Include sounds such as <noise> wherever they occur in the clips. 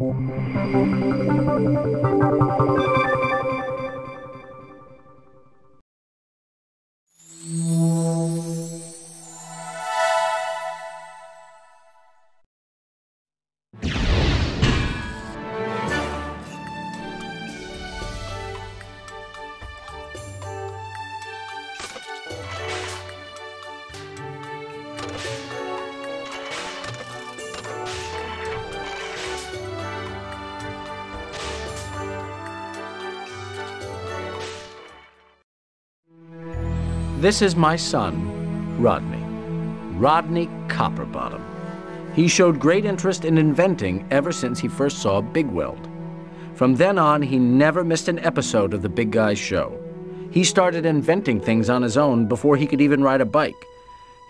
Thank you. This is my son, Rodney. Rodney Copperbottom. He showed great interest in inventing ever since he first saw Big Weld. From then on, he never missed an episode of the Big Guy's show. He started inventing things on his own before he could even ride a bike.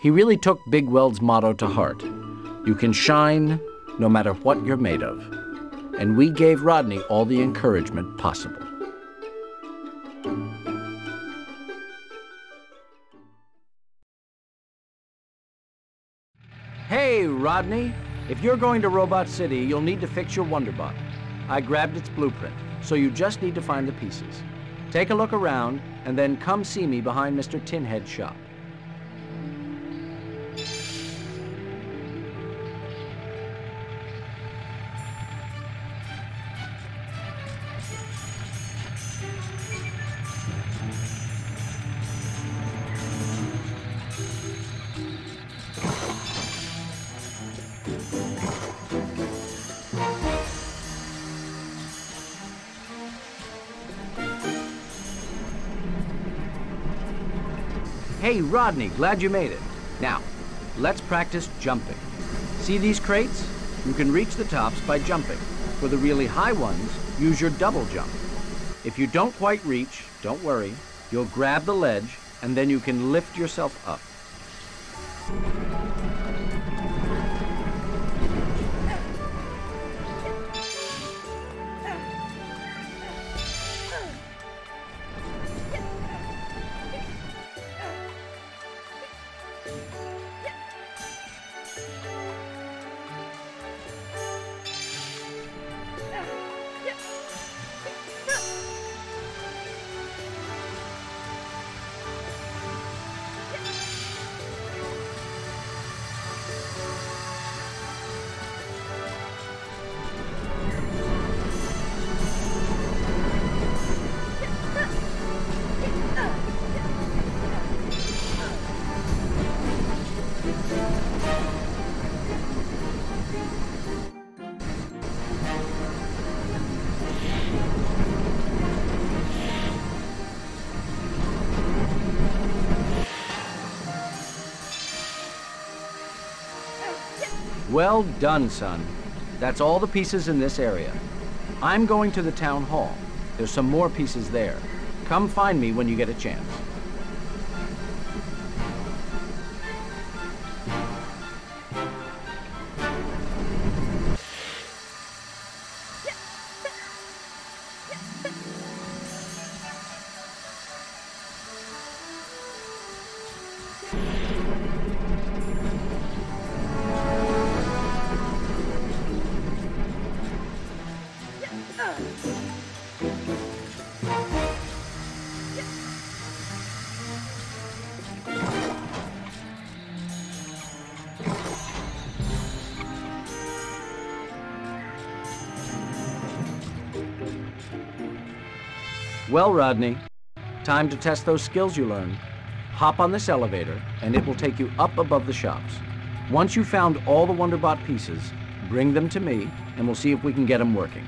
He really took Big Weld's motto to heart. You can shine no matter what you're made of. And we gave Rodney all the encouragement possible. Rodney. If you're going to Robot City, you'll need to fix your Wonderbot. I grabbed its blueprint, so you just need to find the pieces. Take a look around, and then come see me behind Mr. Tinhead's shop. Hey, Rodney, glad you made it. Now, let's practice jumping. See these crates? You can reach the tops by jumping. For the really high ones, use your double jump. If you don't quite reach, don't worry. You'll grab the ledge, and then you can lift yourself up. Well done, son. That's all the pieces in this area. I'm going to the town hall. There's some more pieces there. Come find me when you get a chance. Well, Rodney, time to test those skills you learned. Hop on this elevator, and it will take you up above the shops. Once you've found all the Wonderbot pieces, bring them to me, and we'll see if we can get them working.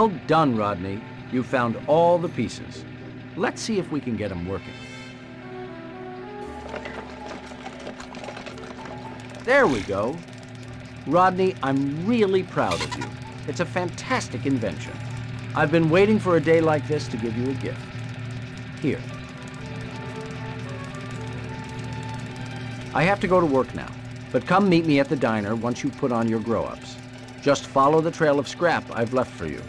Well done, Rodney. You found all the pieces. Let's see if we can get them working. There we go. Rodney, I'm really proud of you. It's a fantastic invention. I've been waiting for a day like this to give you a gift. Here. I have to go to work now, but come meet me at the diner once you put on your grow-ups. Just follow the trail of scrap I've left for you.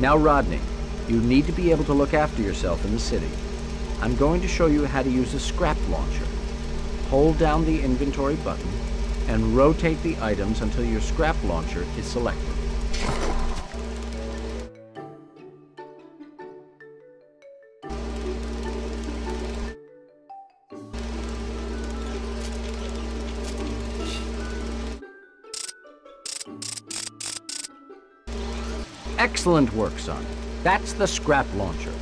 Now, Rodney, you need to be able to look after yourself in the city. I'm going to show you how to use a scrap launcher. Hold down the inventory button and rotate the items until your scrap launcher is selected. Excellent work, son. That's the scrap launcher.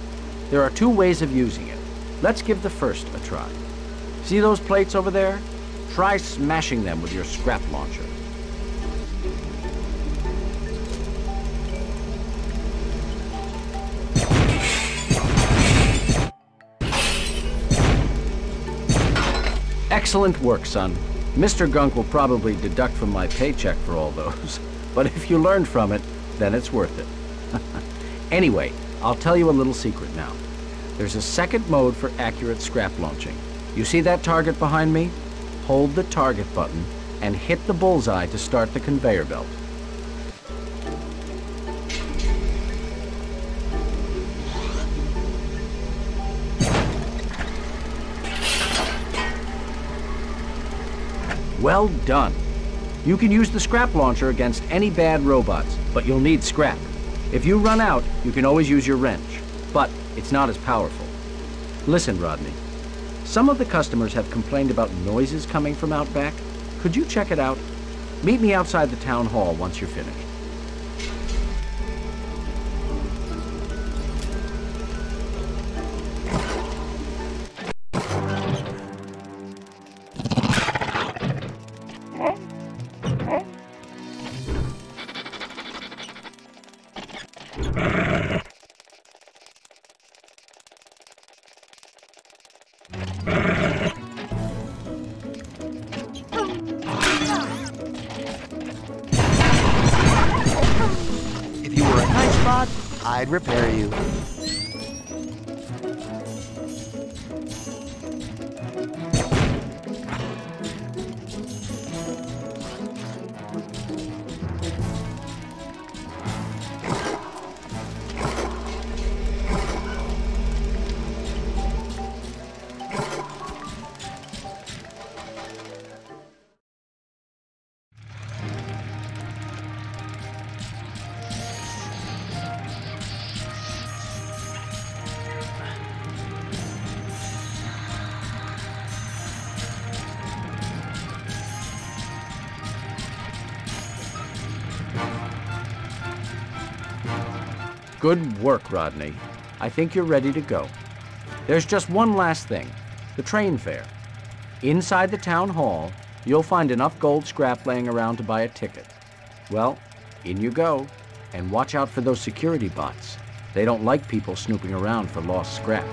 There are two ways of using it. Let's give the first a try. See those plates over there? Try smashing them with your scrap launcher. Excellent work, son. Mr. Gunk will probably deduct from my paycheck for all those, <laughs> but if you learned from it, then it's worth it. <laughs> anyway, I'll tell you a little secret now. There's a second mode for accurate scrap launching. You see that target behind me? Hold the target button and hit the bullseye to start the conveyor belt. Well done. You can use the scrap launcher against any bad robots, but you'll need scrap. If you run out, you can always use your wrench, but it's not as powerful. Listen, Rodney. Some of the customers have complained about noises coming from out back. Could you check it out? Meet me outside the town hall once you're finished. Work, Rodney. I think you're ready to go. There's just one last thing the train fare. Inside the town hall, you'll find enough gold scrap laying around to buy a ticket. Well, in you go, and watch out for those security bots. They don't like people snooping around for lost scrap.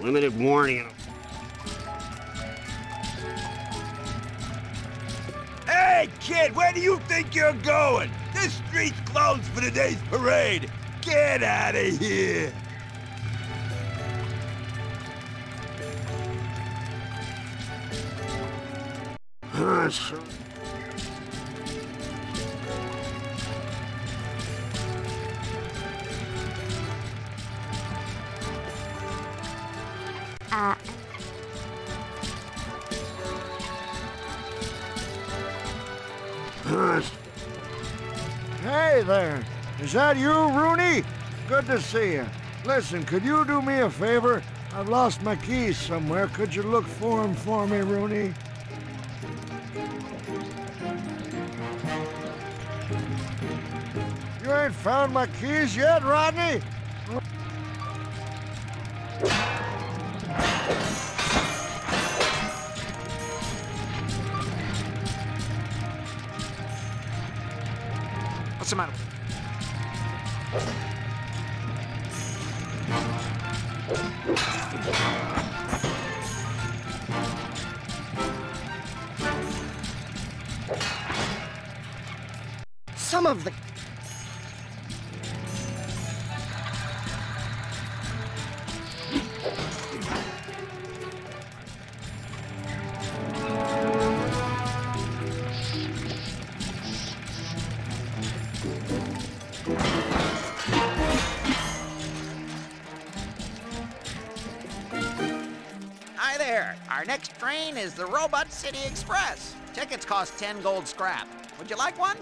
Limited warning. Hey, kid, where do you think you're going? This street's closed for today's parade. Get out of here. Ah, so- Is that you, Rooney? Good to see you. Listen, could you do me a favor? I've lost my keys somewhere. Could you look for 'em for me, Rooney? You ain't found my keys yet, Rodney? What's the matter? Cost 10 gold scrap. Would you like one?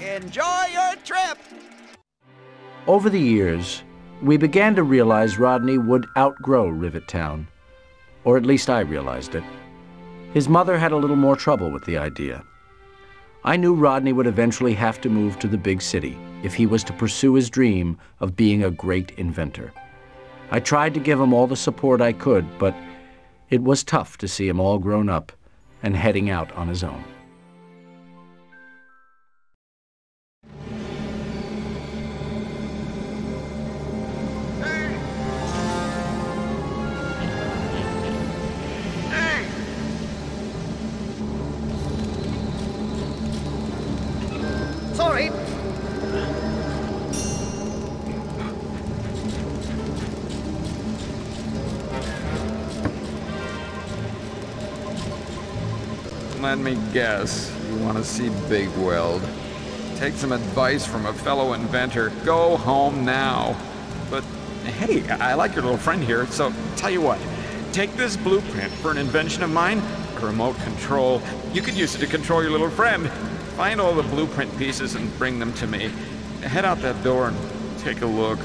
Enjoy your trip. Over the years, we began to realize Rodney would outgrow Rivet Town. Or at least I realized it. His mother had a little more trouble with the idea. I knew Rodney would eventually have to move to the big city if he was to pursue his dream of being a great inventor. I tried to give him all the support I could, but it was tough to see him all grown up and heading out on his own. Guess. You want to see Big Weld. Take some advice from a fellow inventor. Go home now. But hey, I like your little friend here, so tell you what. Take this blueprint for an invention of mine, a remote control. You could use it to control your little friend. Find all the blueprint pieces and bring them to me. Head out that door and take a look.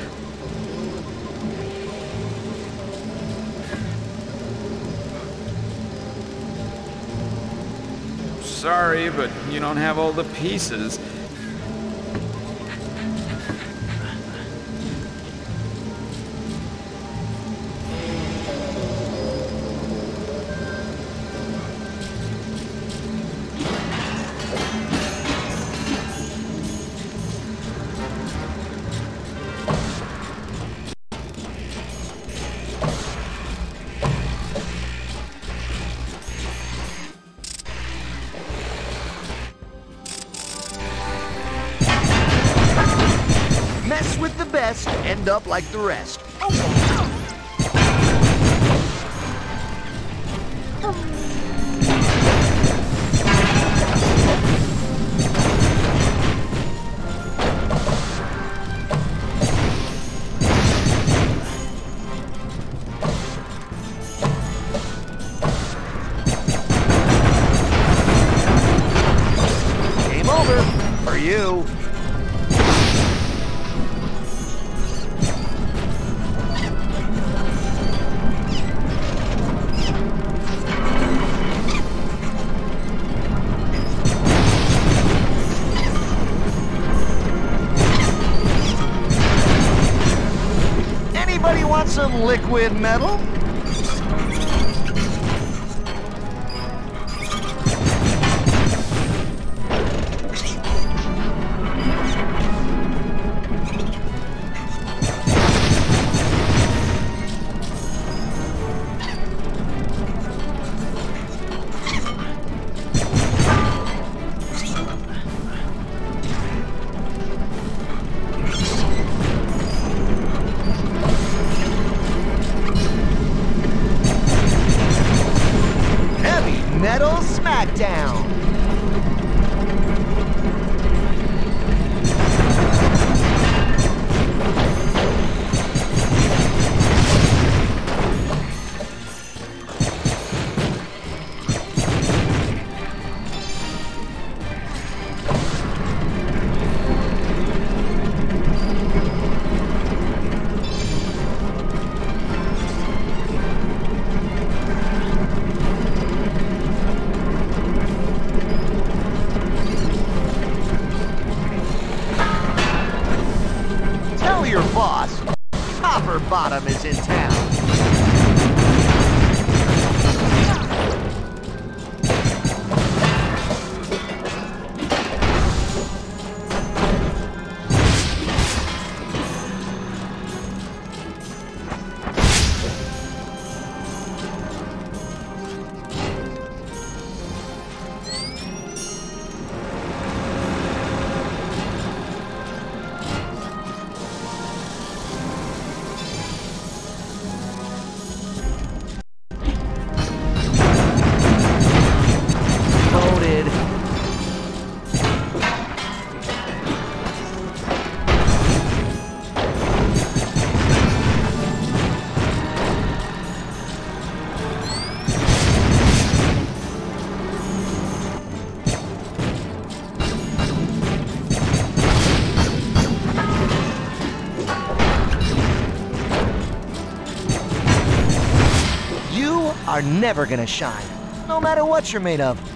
Sorry, but you don't have all the pieces. Like the rest. Liquid metal? Never gonna shine, no matter what you're made of.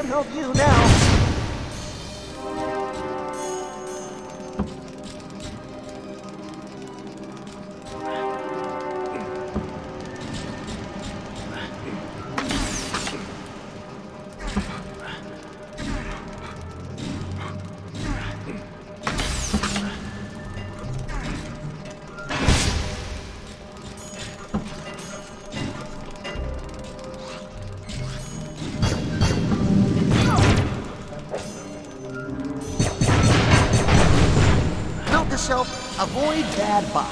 Upgrades can help bad butts.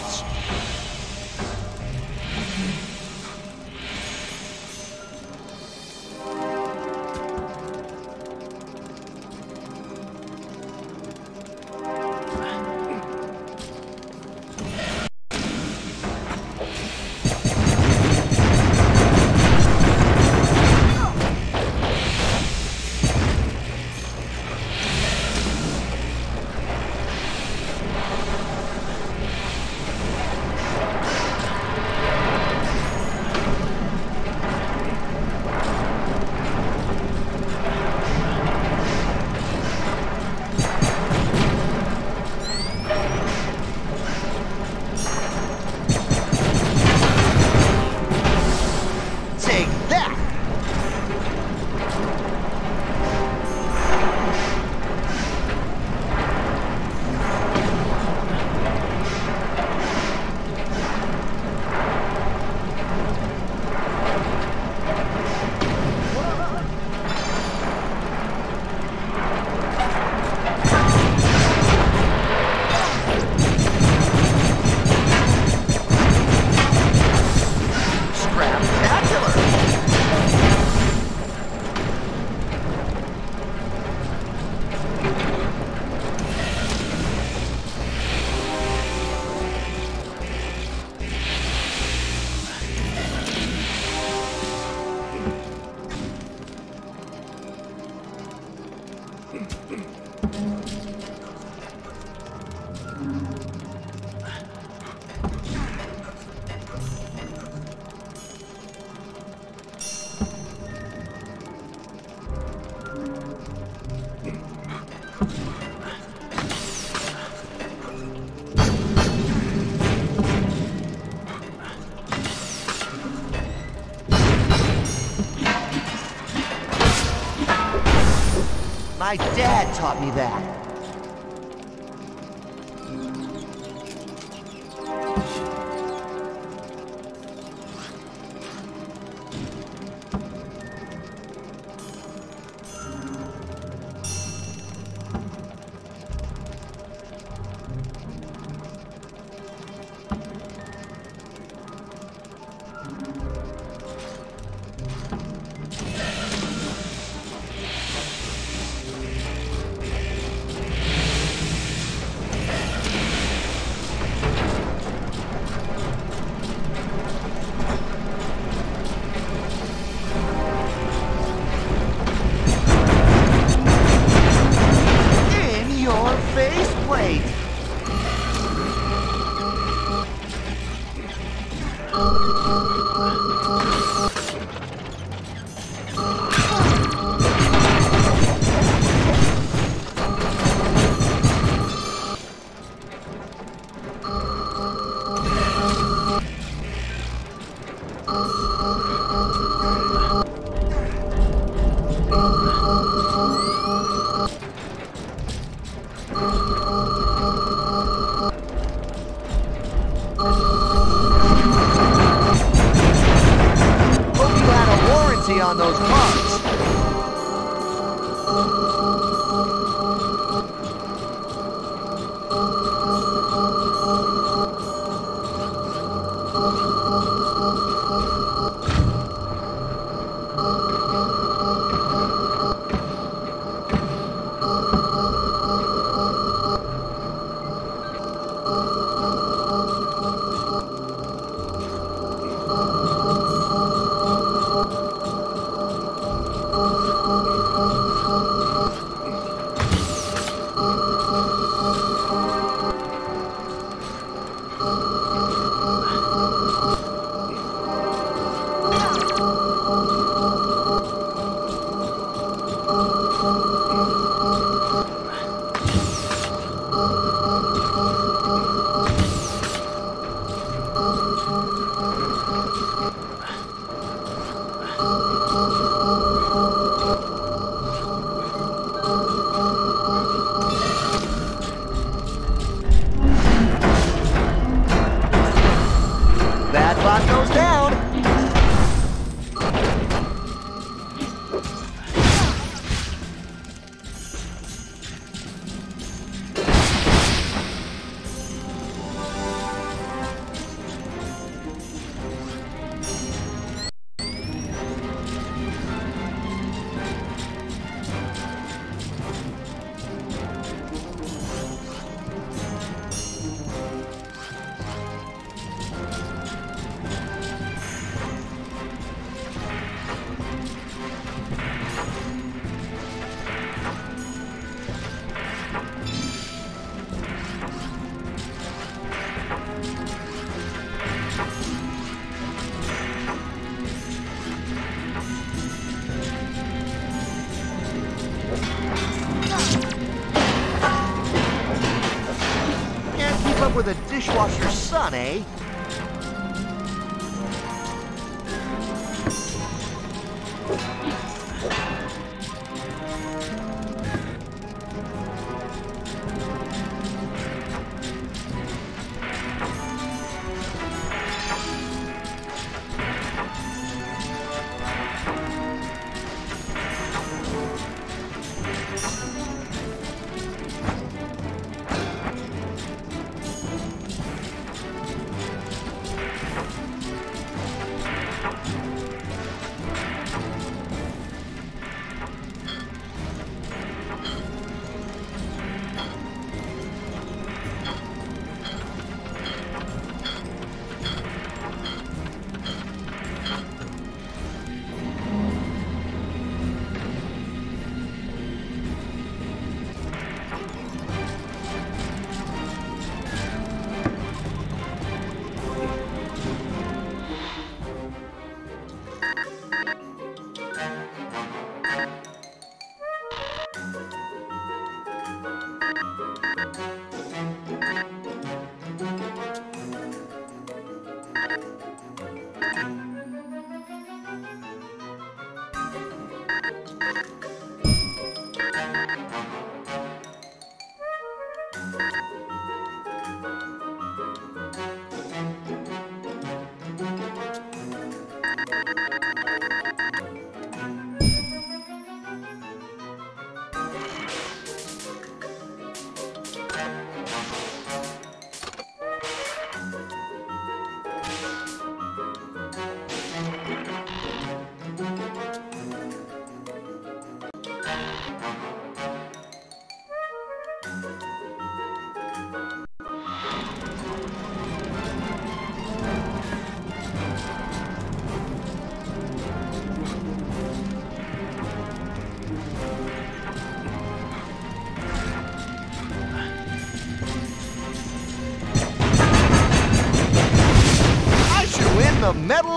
My dad taught me that.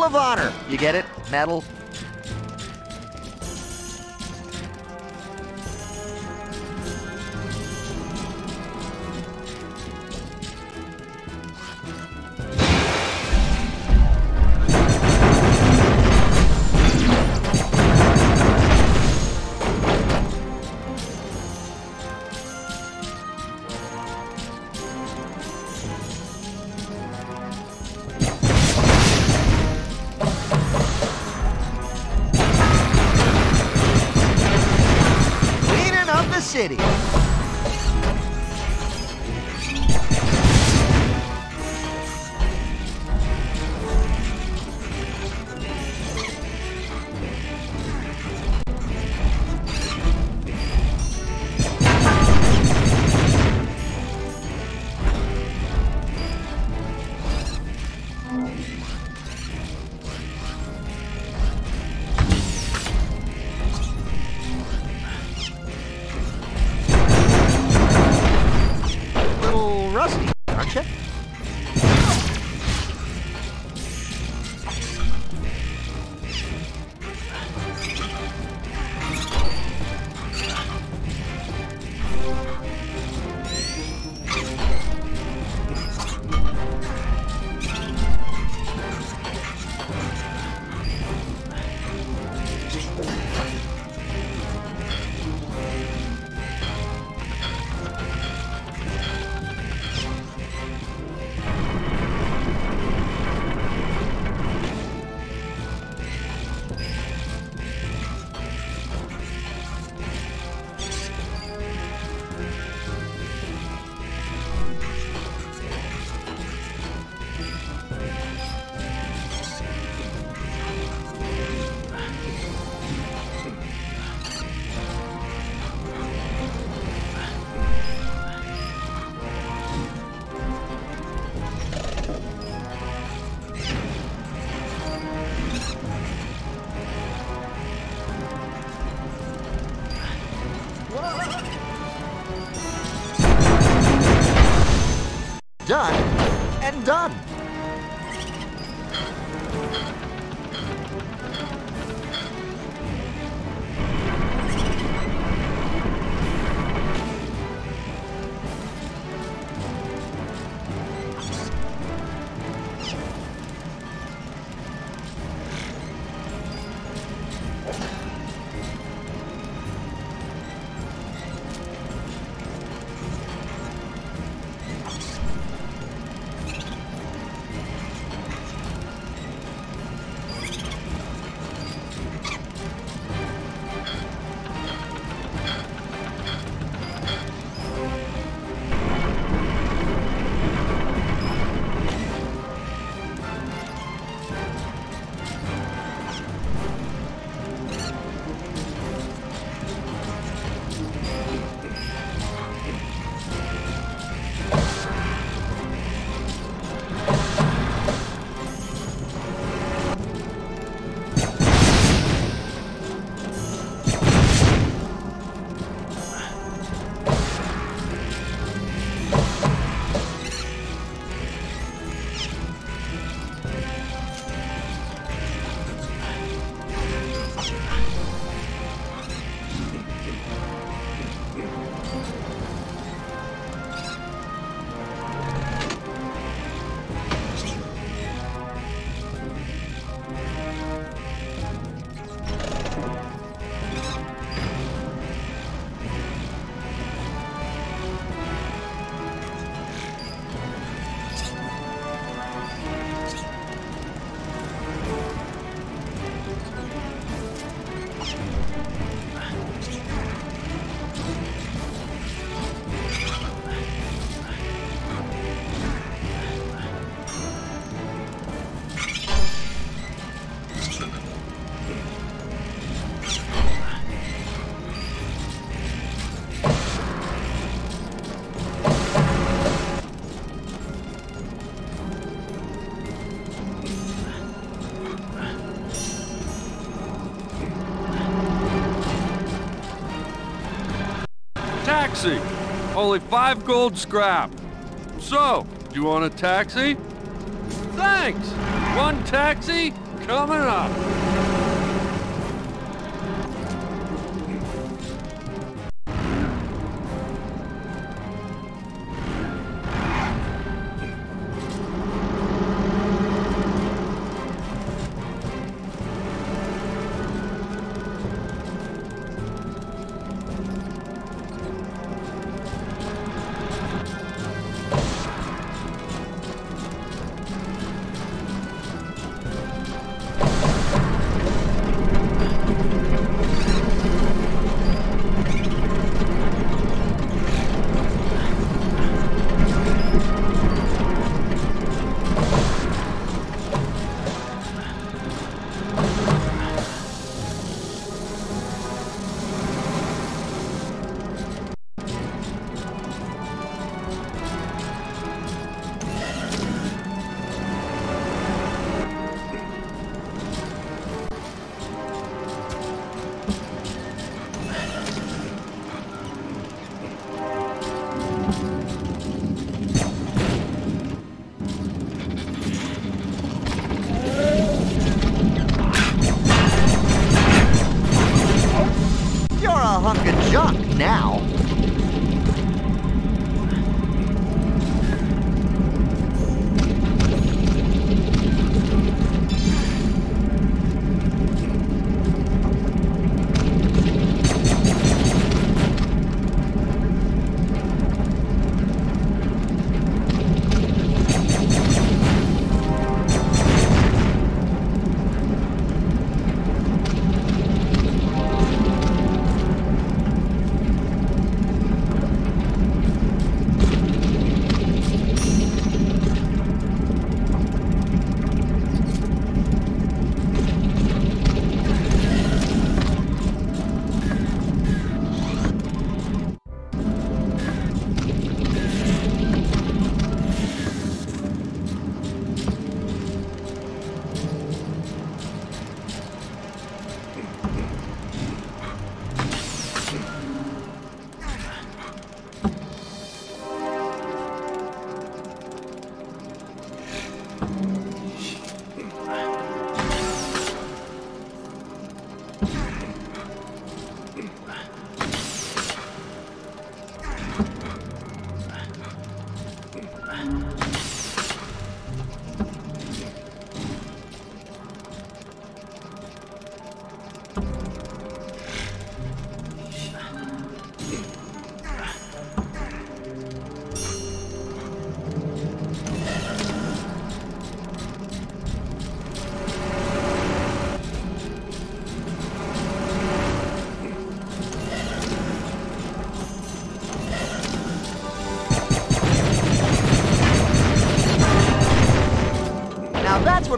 Of Honor. You get it? Medal? Rusty, aren't you? Only five gold scrap. So, do you want a taxi? Thanks. One taxi coming up.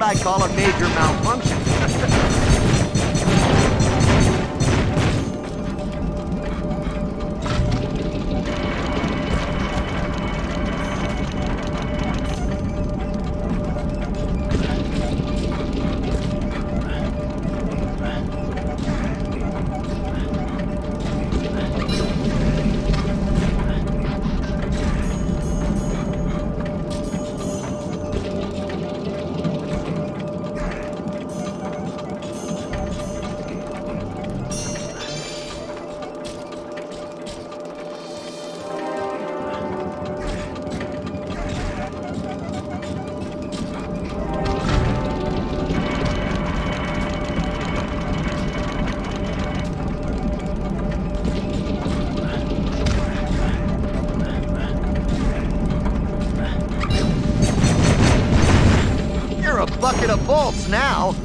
I call a major malfunction. Now.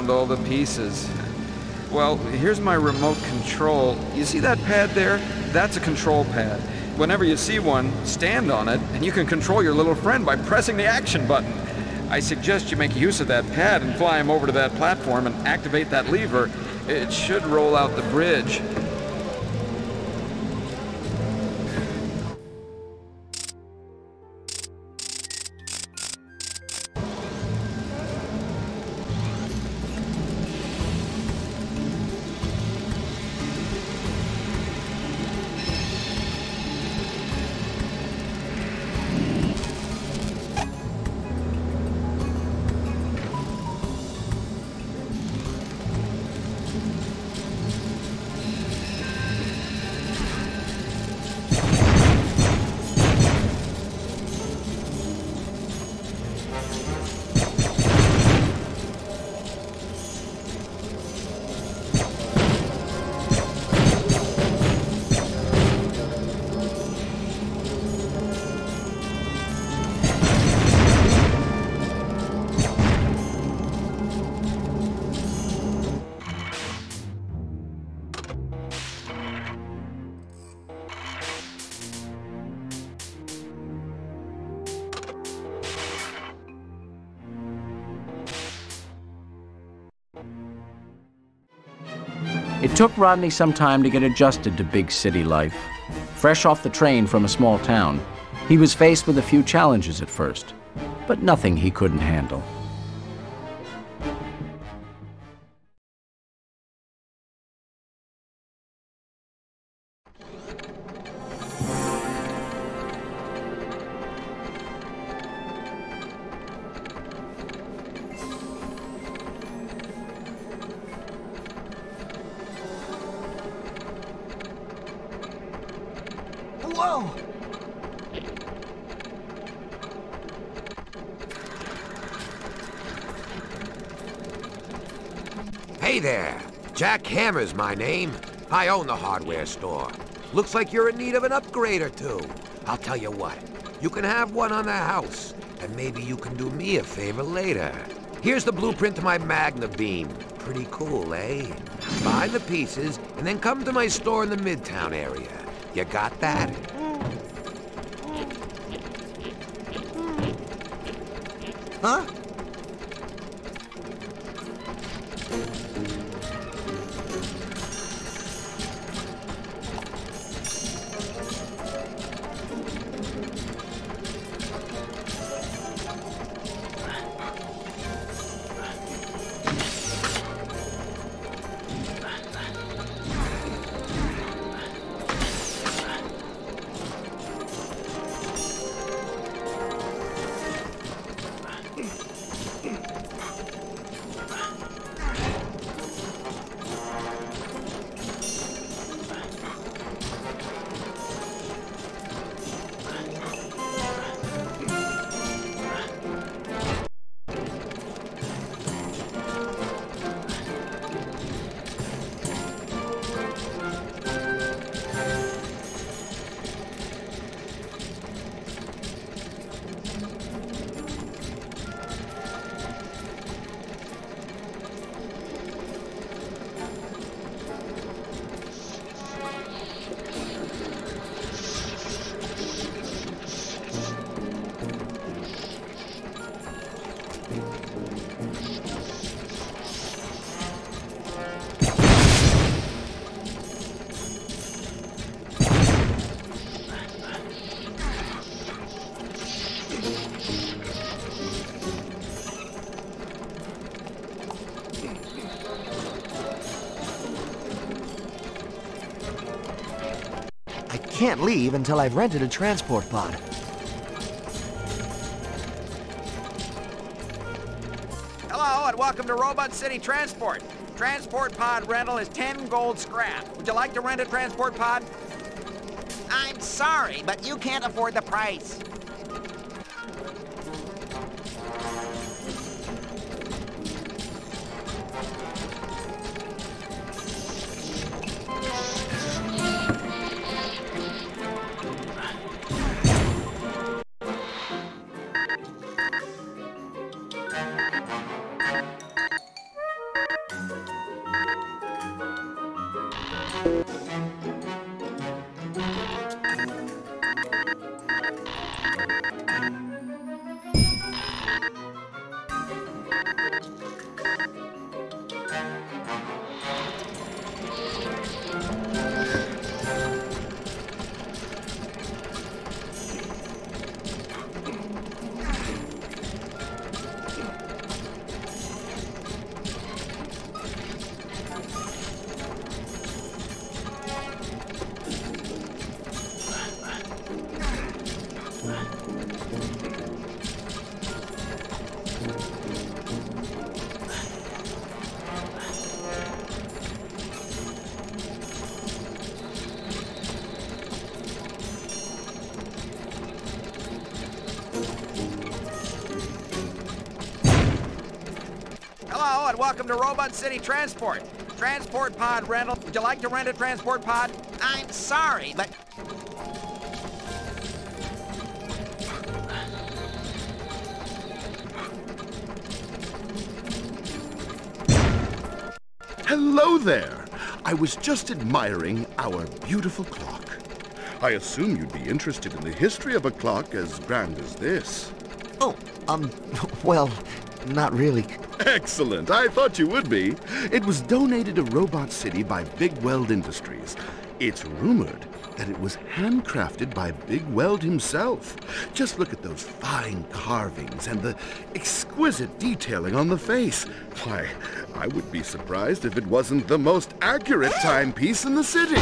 Found all the pieces. Well, here's my remote control. You see that pad there? That's a control pad. Whenever you see one, stand on it, and you can control your little friend by pressing the action button. I suggest you make use of that pad and fly him over to that platform and activate that lever. It should roll out the bridge. Took Rodney some time to get adjusted to big city life. Fresh off the train from a small town, he was faced with a few challenges at first, but nothing he couldn't handle. Hammer's my name. I own the hardware store. Looks like you're in need of an upgrade or two. I'll tell you what, you can have one on the house, and maybe you can do me a favor later. Here's the blueprint to my Magna Beam. Pretty cool, eh? Buy the pieces, and then come to my store in the Midtown area. You got that? Huh? Leave until I've rented a transport pod. Hello, and welcome to Robot City Transport. Transport pod rental is 10 gold scrap. Would you like to rent a transport pod? I'm sorry, but you can't afford the price. Welcome City Transport. Transport pod rental. Would you like to rent a transport pod? I'm sorry, but Hello there. I was just admiring our beautiful clock. I assume you'd be interested in the history of a clock as grand as this. Oh, um, <laughs> well, not really. Excellent. I thought you would be. It was donated to Robot City by Big Weld Industries. It's rumored that it was handcrafted by Big Weld himself. Just look at those fine carvings and the exquisite detailing on the face. Why, I would be surprised if it wasn't the most accurate timepiece in the city.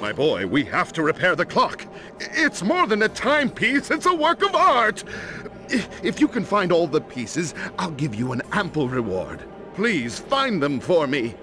My boy, we have to repair the clock. It's more than a timepiece, it's a work of art. If you can find all the pieces, I'll give you an ample reward. Please find them for me.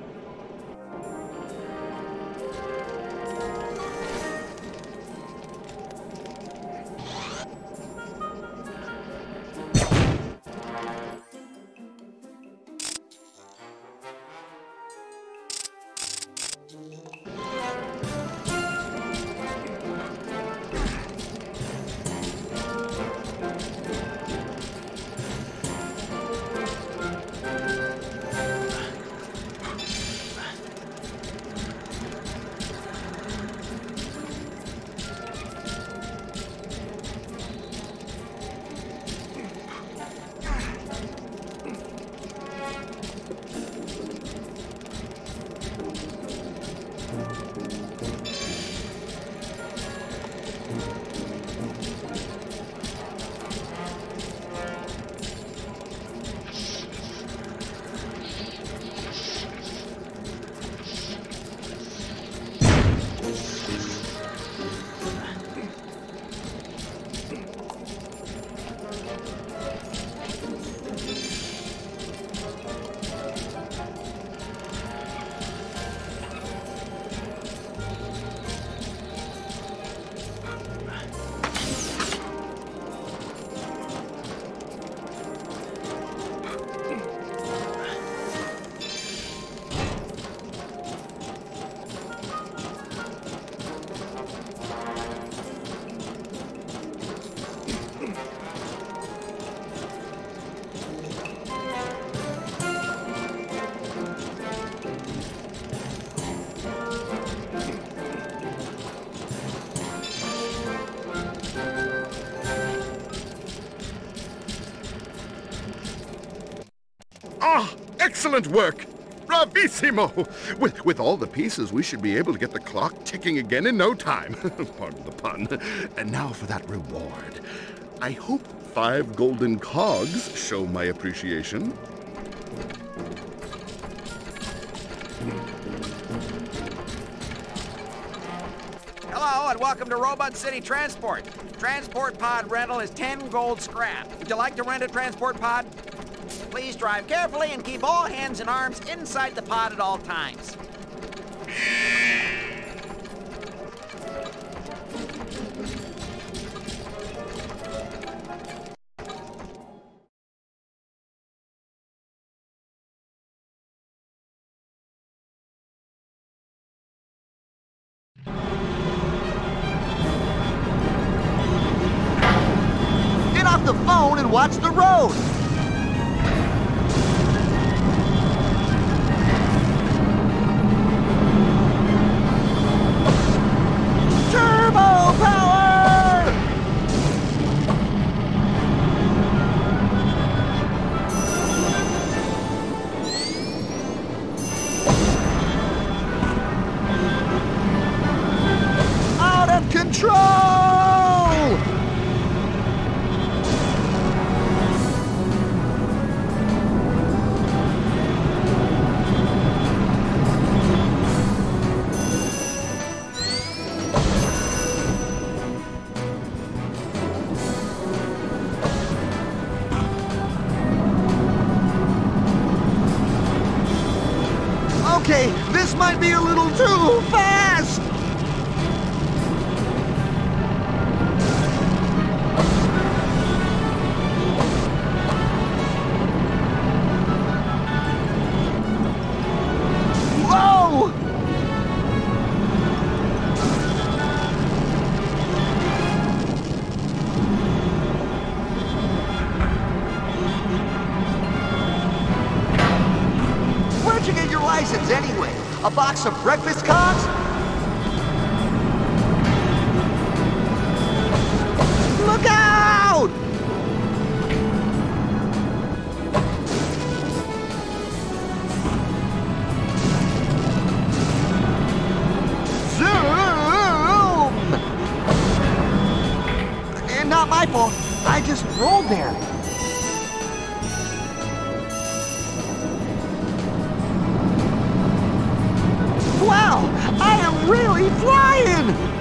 Work! Bravissimo! With, with all the pieces, we should be able to get the clock ticking again in no time. <laughs> Pardon the pun. And now for that reward. I hope five golden cogs show my appreciation. Hello, and welcome to Robot City Transport. Transport pod rental is 10 gold scrap. Would you like to rent a transport pod? Drive carefully and keep all hands and arms inside the pod at all times. I just rolled there. Wow! I am really flying!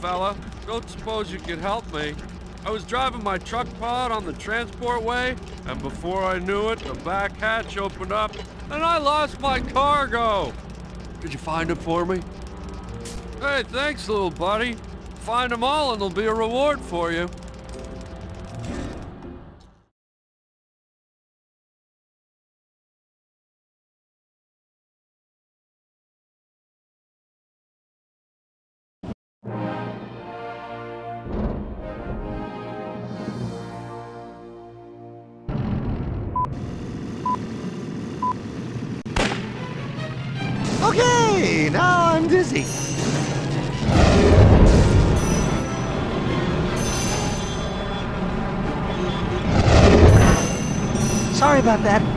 fella. Don't suppose you could help me. I was driving my truck pod on the transport way, and before I knew it, the back hatch opened up, and I lost my cargo. Could you find it for me? Hey, thanks, little buddy. Find them all, and there'll be a reward for you. About that.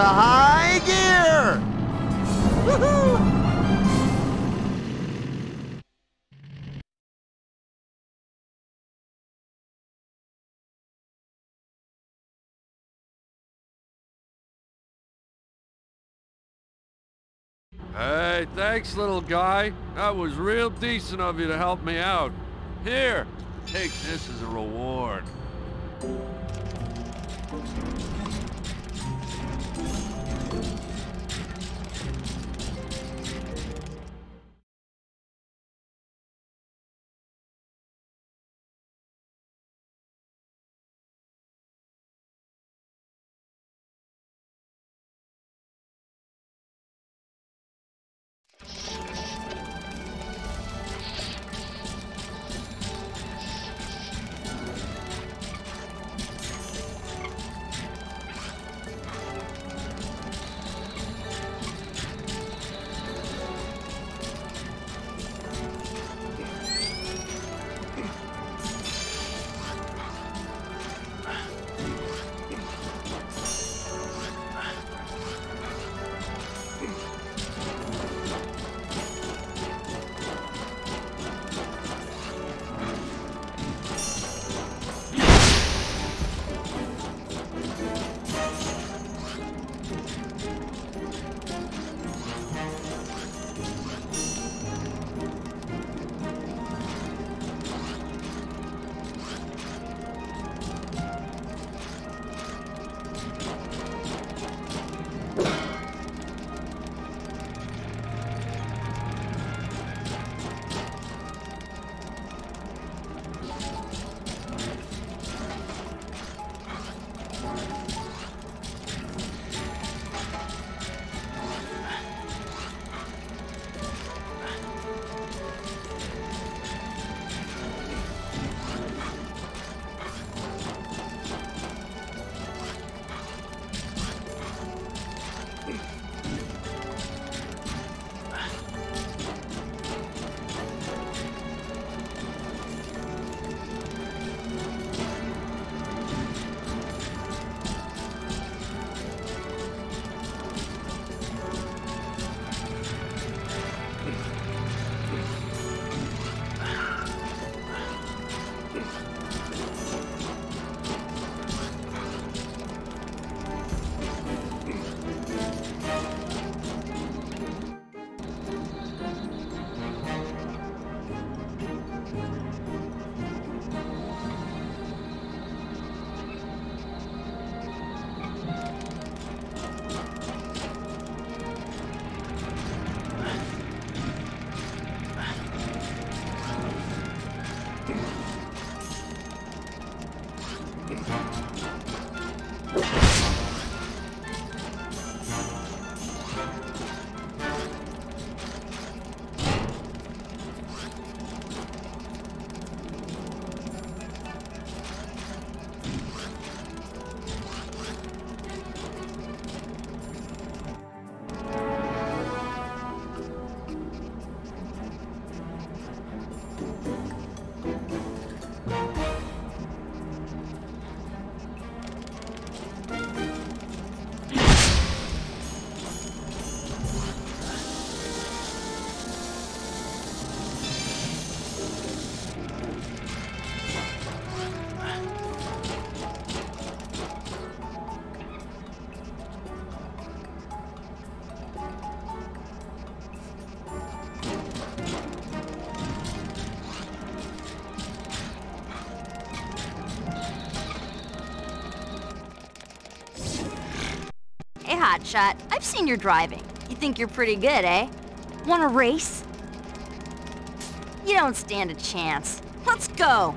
into high gear! Woohoo! Hey, thanks, little guy. That was real decent of you to help me out. Here, take this as a reward. Hotshot, I've seen your driving. You think you're pretty good, eh? Want to race? You don't stand a chance. Let's go.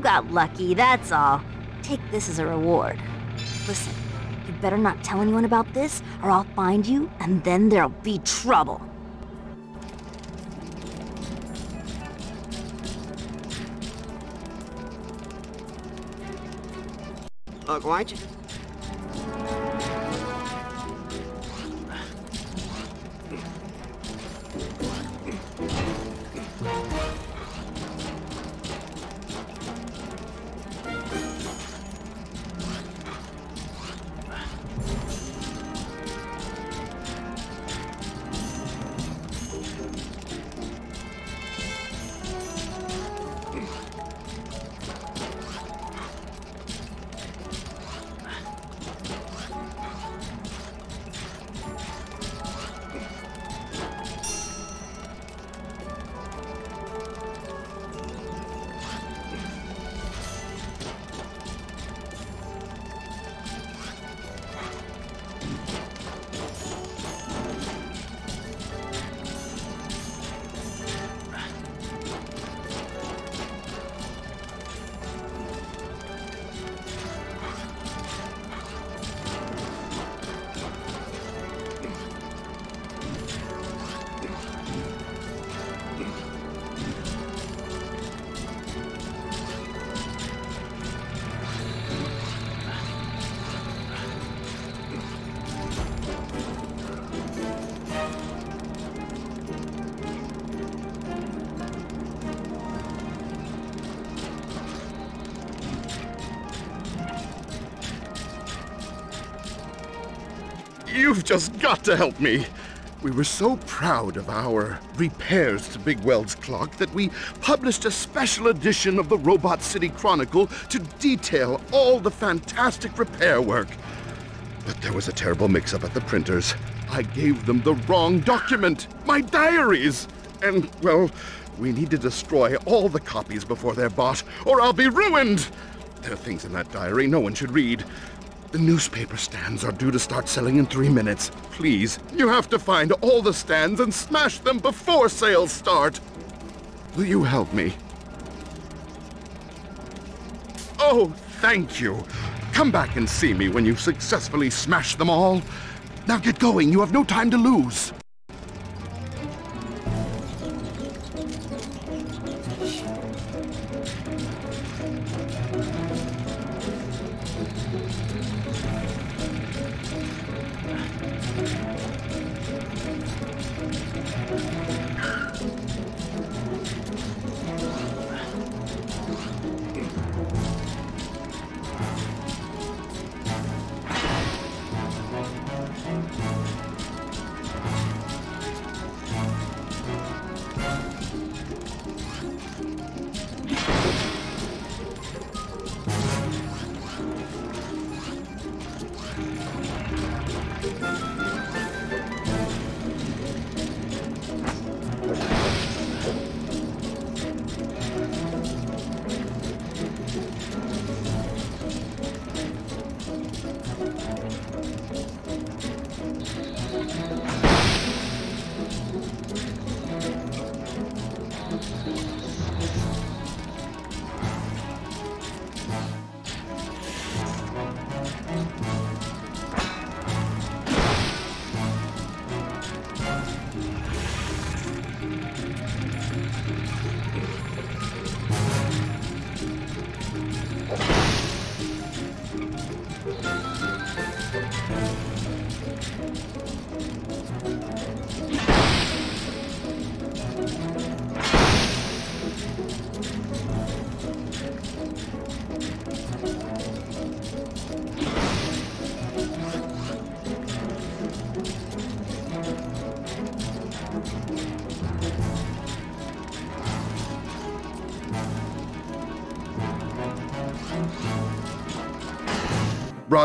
You got lucky, that's all. Take this as a reward. Listen, you better not tell anyone about this, or I'll find you, and then there'll be trouble. Look, why'd you... got to help me. We were so proud of our repairs to Bigweld's clock that we published a special edition of the Robot City Chronicle to detail all the fantastic repair work. But there was a terrible mix up at the printers. I gave them the wrong document my diaries! And, well, we need to destroy all the copies before they're bought, or I'll be ruined! There are things in that diary no one should read. The newspaper stands are due to start selling in three minutes. Please, you have to find all the stands and smash them before sales start. Will you help me? Oh, thank you. Come back and see me when you've successfully smashed them all. Now get going. You have no time to lose.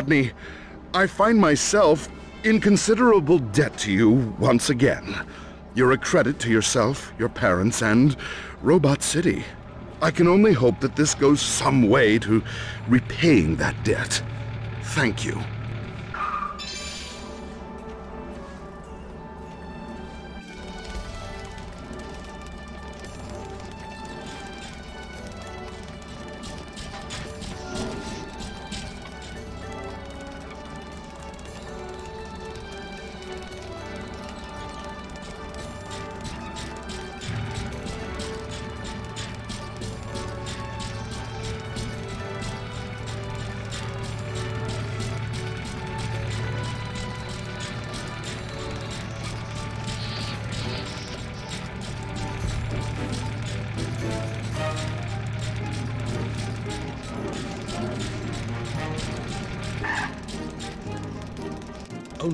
Rodney, I find myself in considerable debt to you once again. You're a credit to yourself, your parents, and Robot City. I can only hope that this goes some way to repaying that debt. Thank you.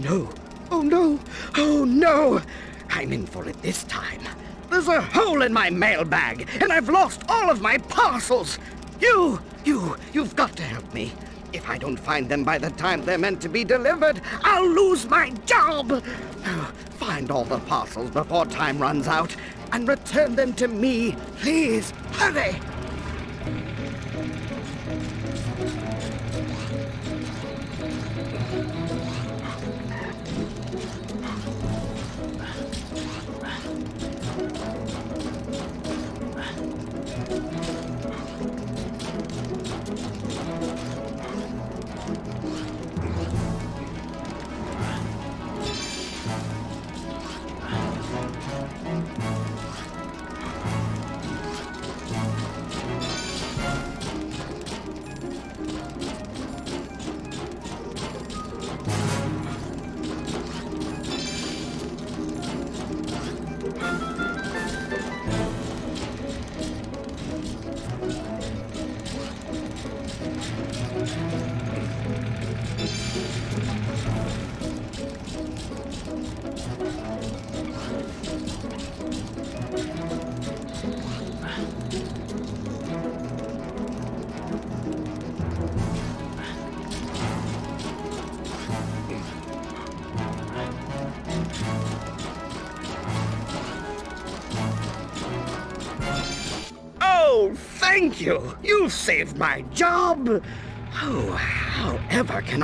No! Oh no! Oh no! I'm in for it this time. There's a hole in my mailbag, and I've lost all of my parcels. You, you, you've got to help me. If I don't find them by the time they're meant to be delivered, I'll lose my job. Find all the parcels before time runs out and return them to me. Please, hurry!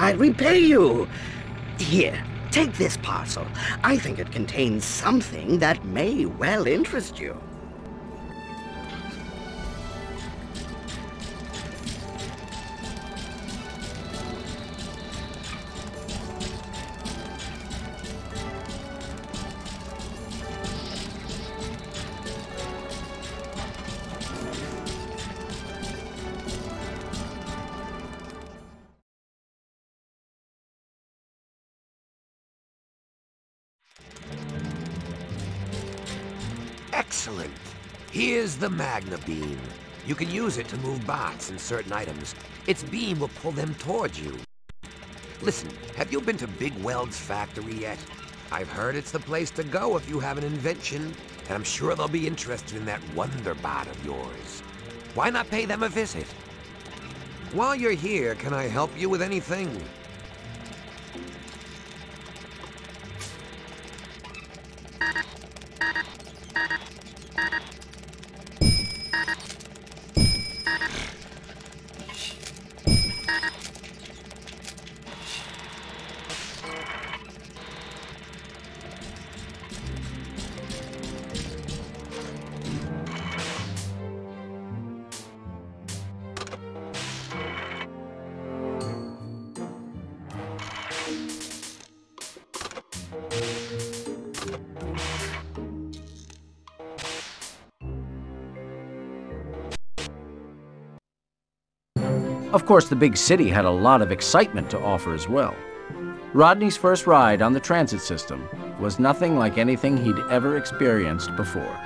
I repay you? Here, take this parcel. I think it contains something that may well interest you. Magna Beam. You can use it to move bots and certain items. Its beam will pull them towards you. Listen, have you been to Bigweld's factory yet? I've heard it's the place to go if you have an invention, and I'm sure they'll be interested in that wonder bot of yours. Why not pay them a visit? While you're here, can I help you with anything? Course, the big city had a lot of excitement to offer as well. Rodney's first ride on the transit system was nothing like anything he'd ever experienced before.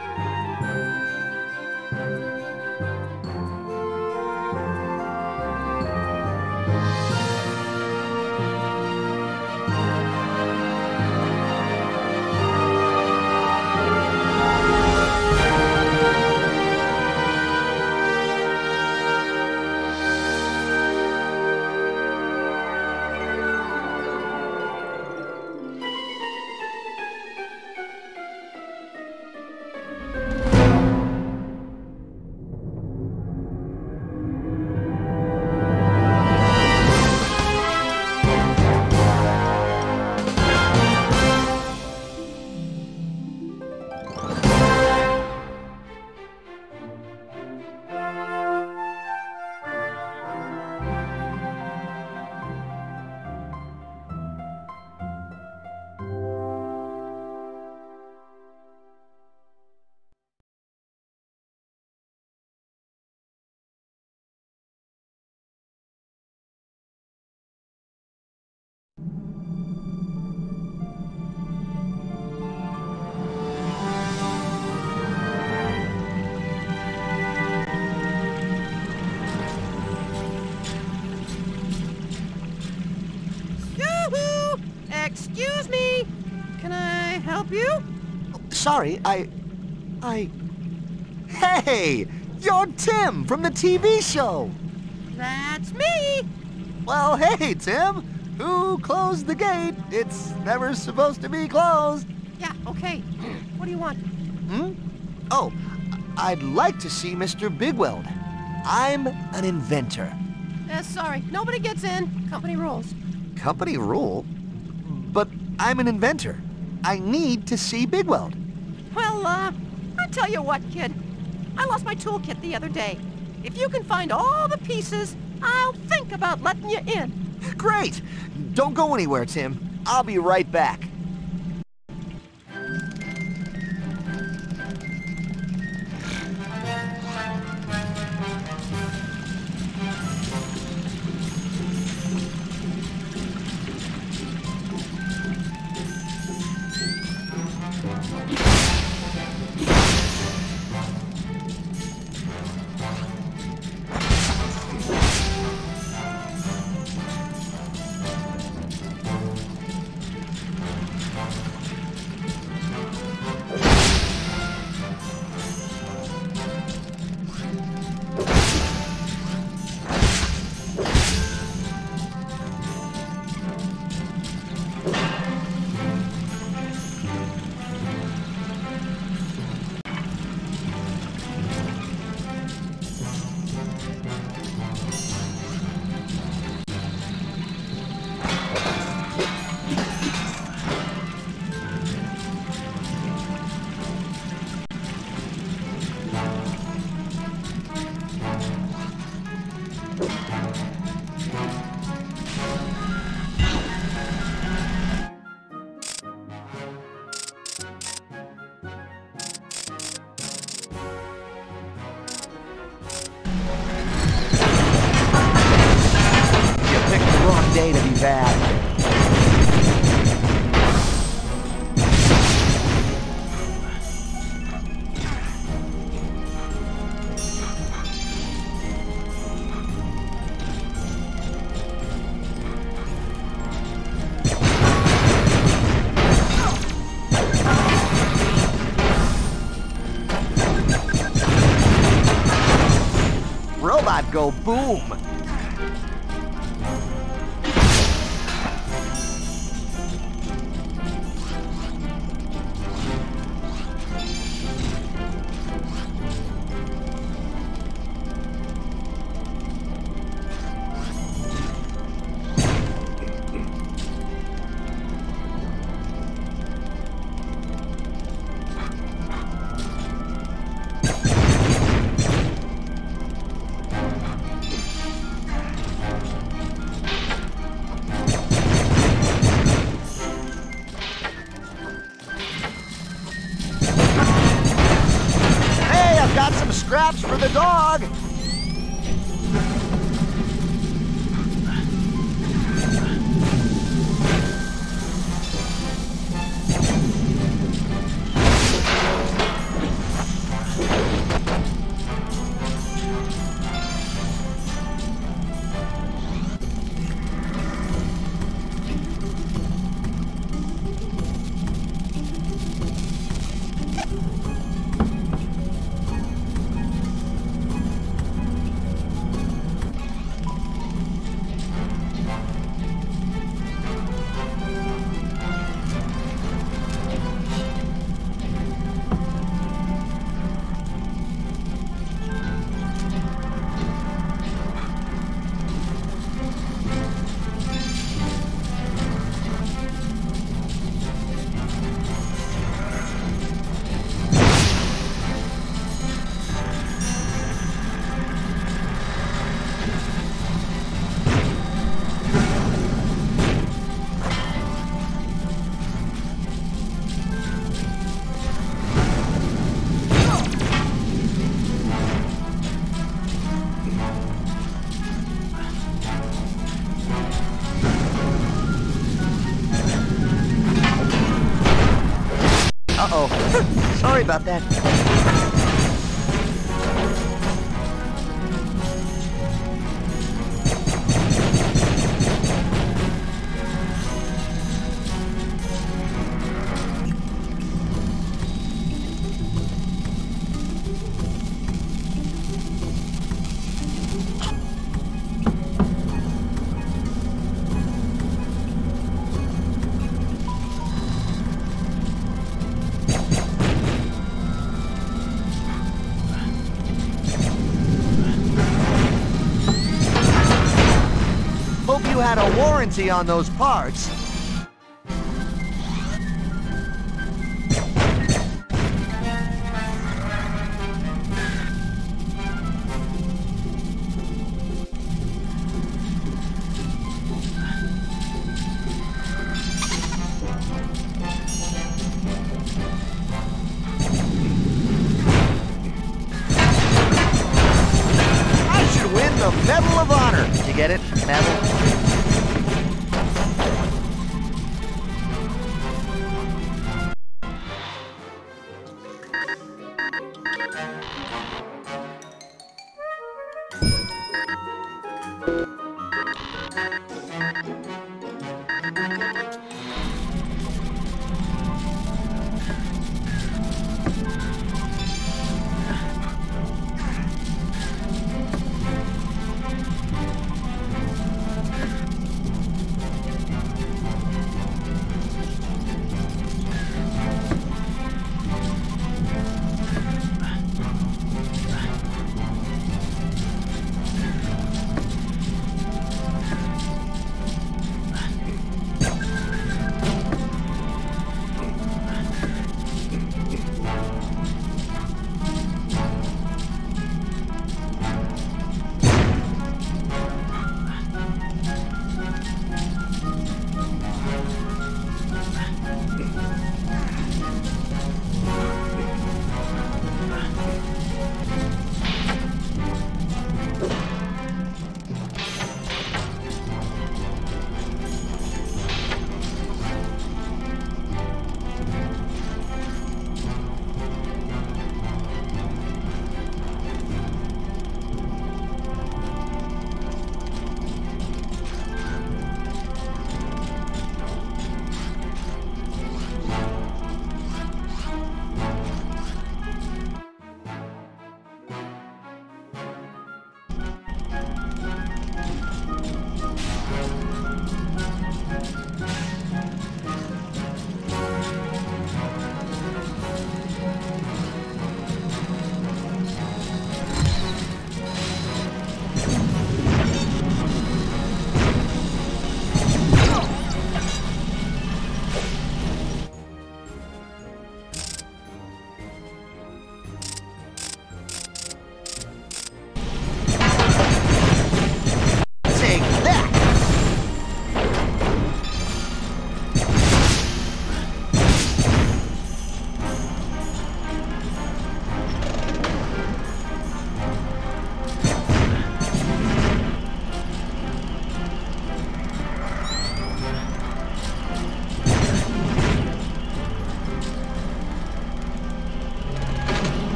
Sorry, I... I... Hey! You're Tim from the TV show! That's me! Well, hey, Tim! Who closed the gate? It's never supposed to be closed. Yeah, okay. <clears throat> What do you want? Hmm? Oh, I'd like to see Mr. Bigweld. I'm an inventor. Uh, sorry, nobody gets in. Company rules. Company rule? But I'm an inventor. I need to see Bigweld. Well, uh, I tell you what, kid. I lost my toolkit the other day. If you can find all the pieces, I'll think about letting you in. Great! Don't go anywhere, Tim. I'll be right back. Boom! On those parts.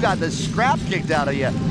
Got the scrap kicked out of you.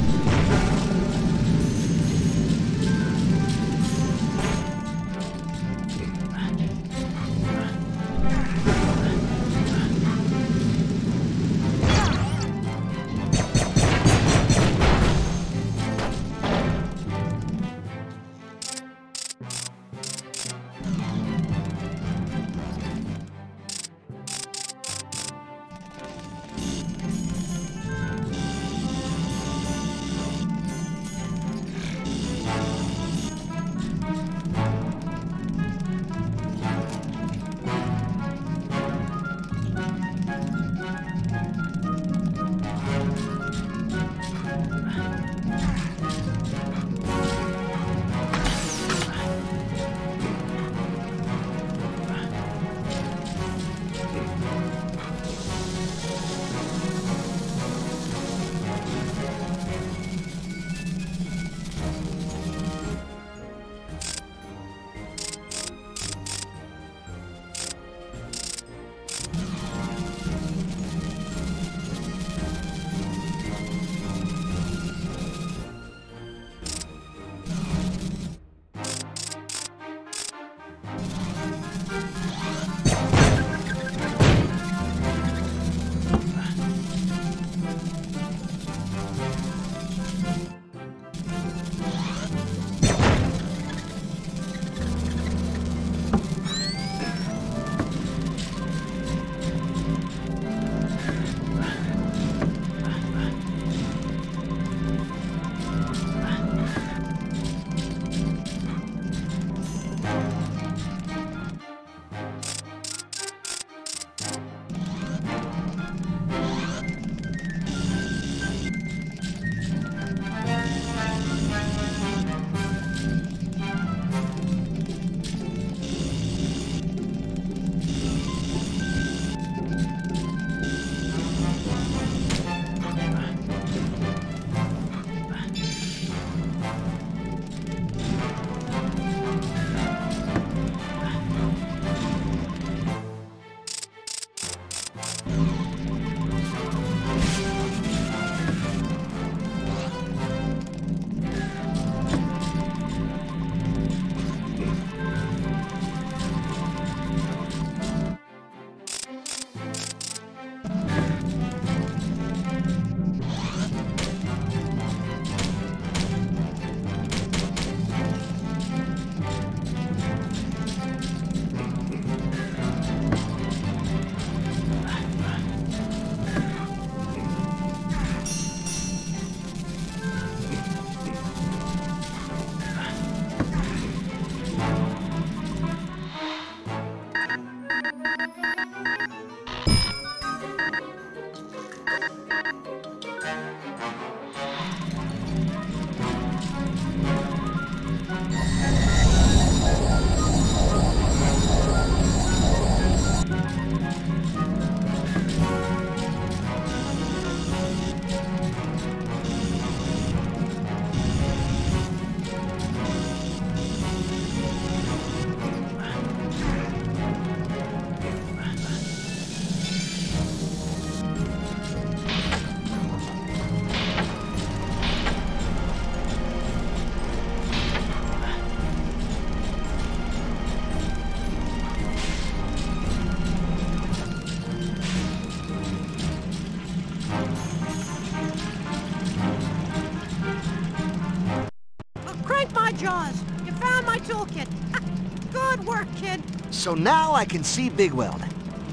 So now I can see Bigweld.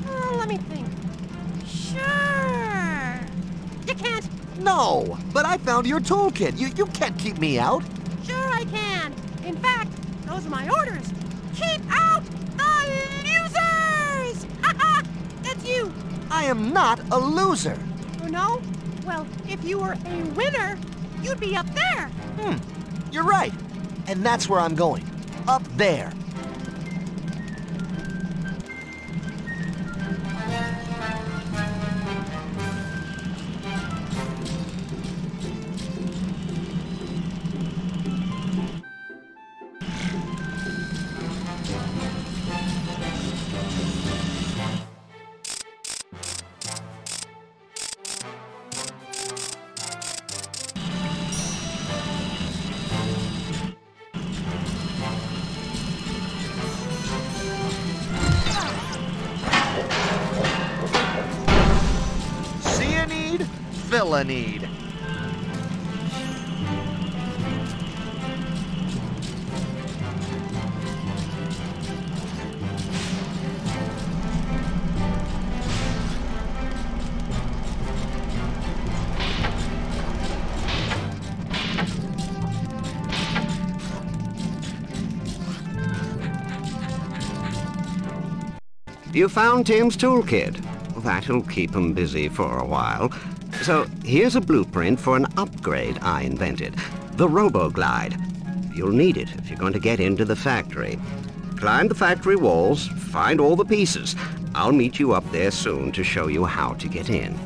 Uh, let me think. Sure. You can't. No, but I found your toolkit. You, you can't keep me out. Sure I can. In fact, those are my orders. Keep out the losers! Ha ha! That's you. I am not a loser. Oh, no? Well, if you were a winner, you'd be up there. Hmm, you're right. And that's where I'm going. Up there. You found Tim's toolkit. That'll keep him busy for a while. So here's a blueprint for an upgrade I invented. The RoboGlide. You'll need it if you're going to get into the factory. Climb the factory walls, find all the pieces. I'll meet you up there soon to show you how to get in.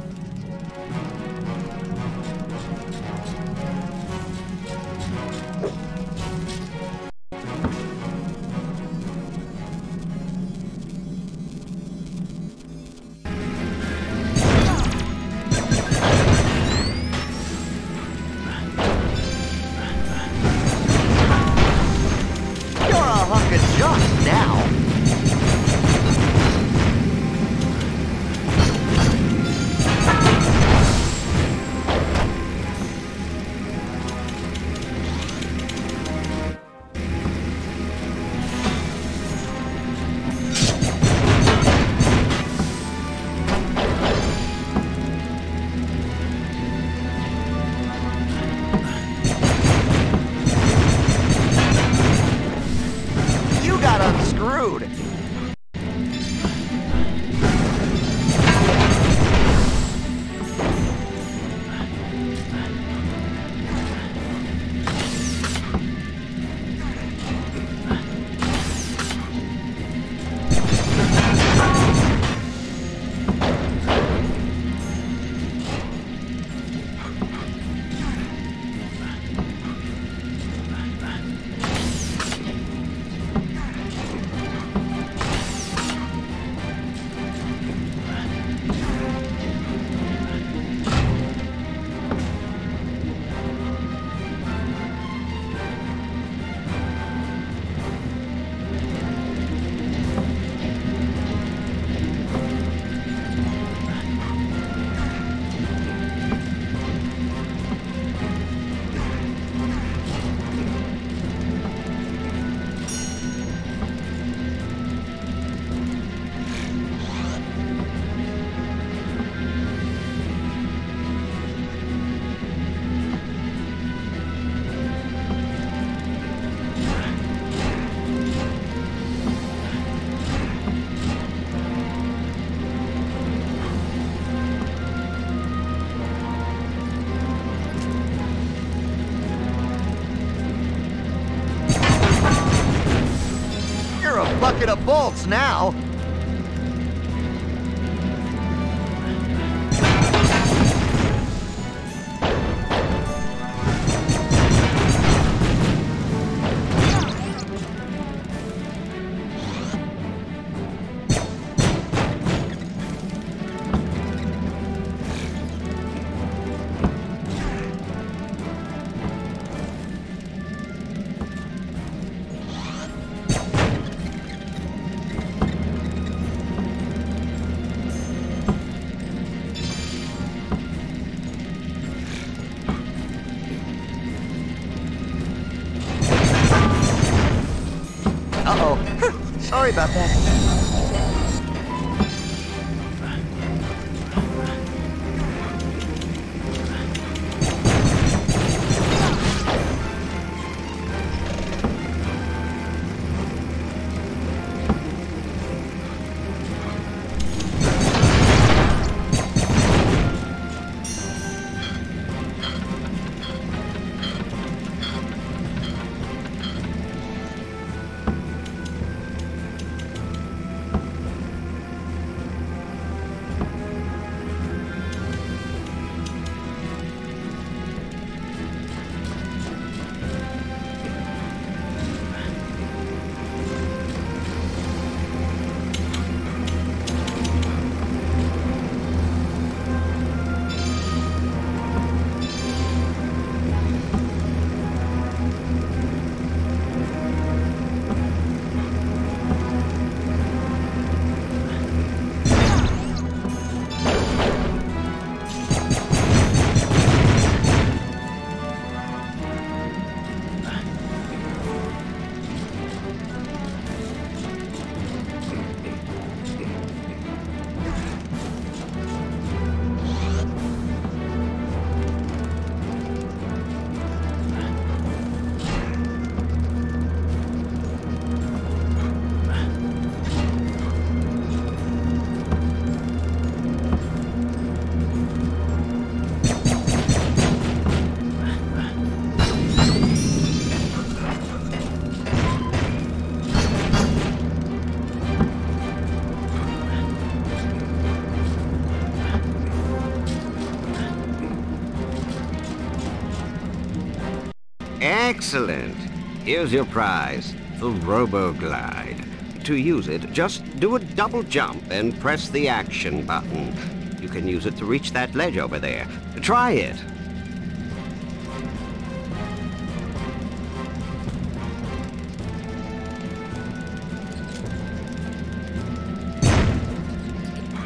Excellent. Here's your prize, the RoboGlide. To use it, just do a double jump and press the action button. You can use it to reach that ledge over there. Try it.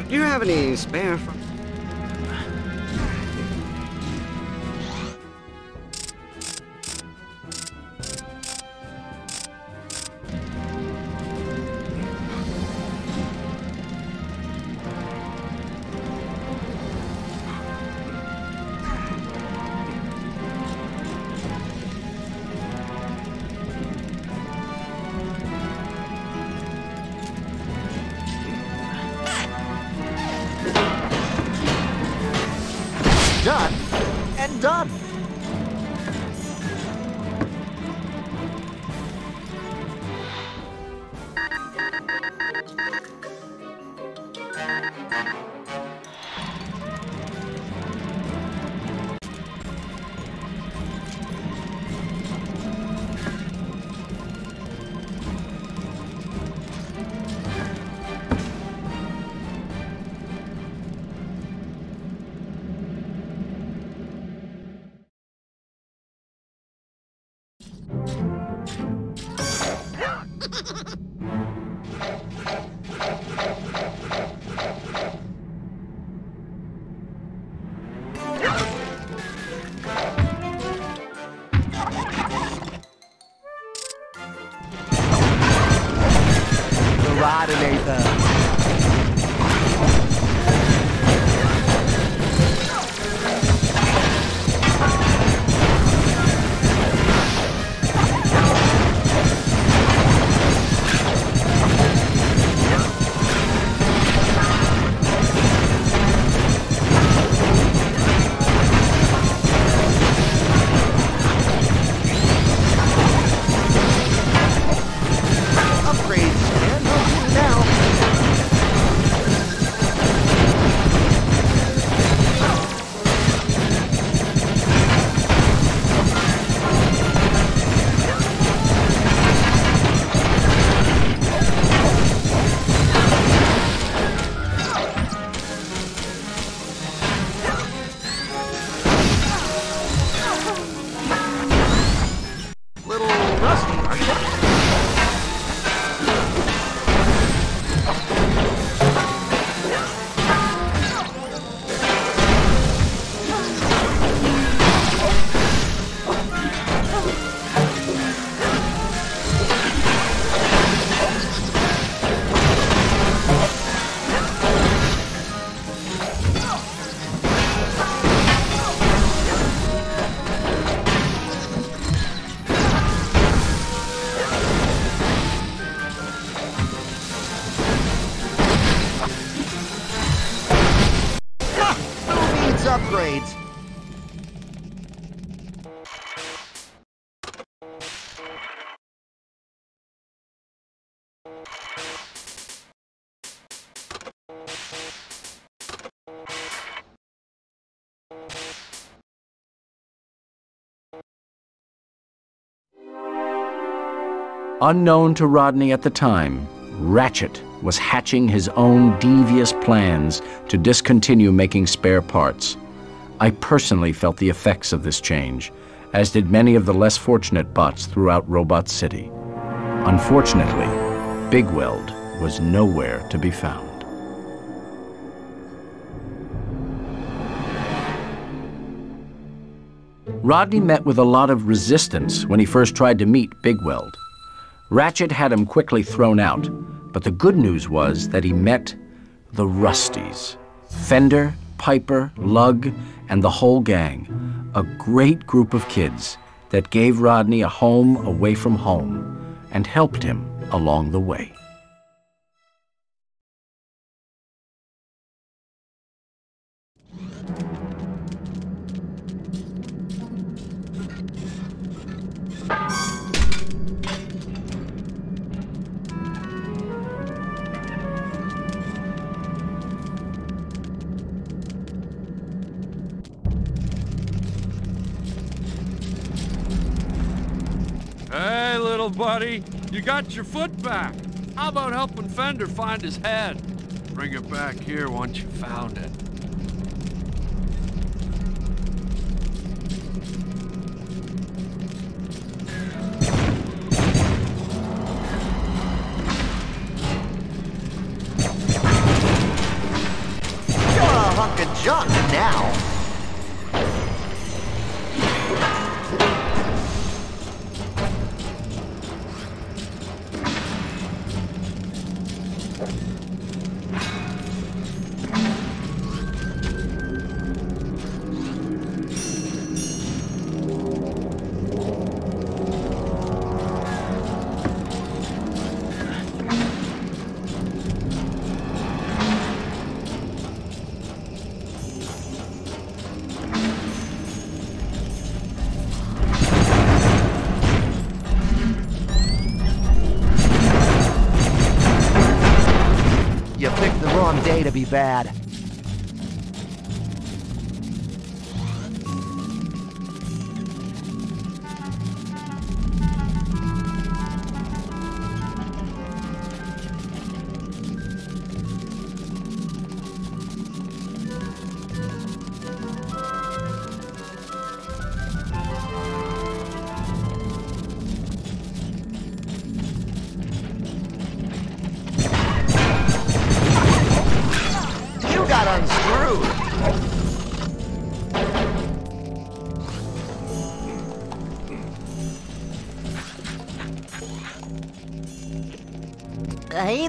Do you have any spare... Unknown to Rodney at the time, Ratchet was hatching his own devious plans to discontinue making spare parts. I personally felt the effects of this change, as did many of the less fortunate bots throughout Robot City. Unfortunately, Bigweld was nowhere to be found. Rodney met with a lot of resistance when he first tried to meet Bigweld. Ratchet had him quickly thrown out, but the good news was that he met the Rusties. Fender, Piper, Lug, and the whole gang. A great group of kids that gave Rodney a home away from home and helped him along the way. Little buddy. You got your foot back. How about helping Fender find his head? Bring it back here once you found it. Bad.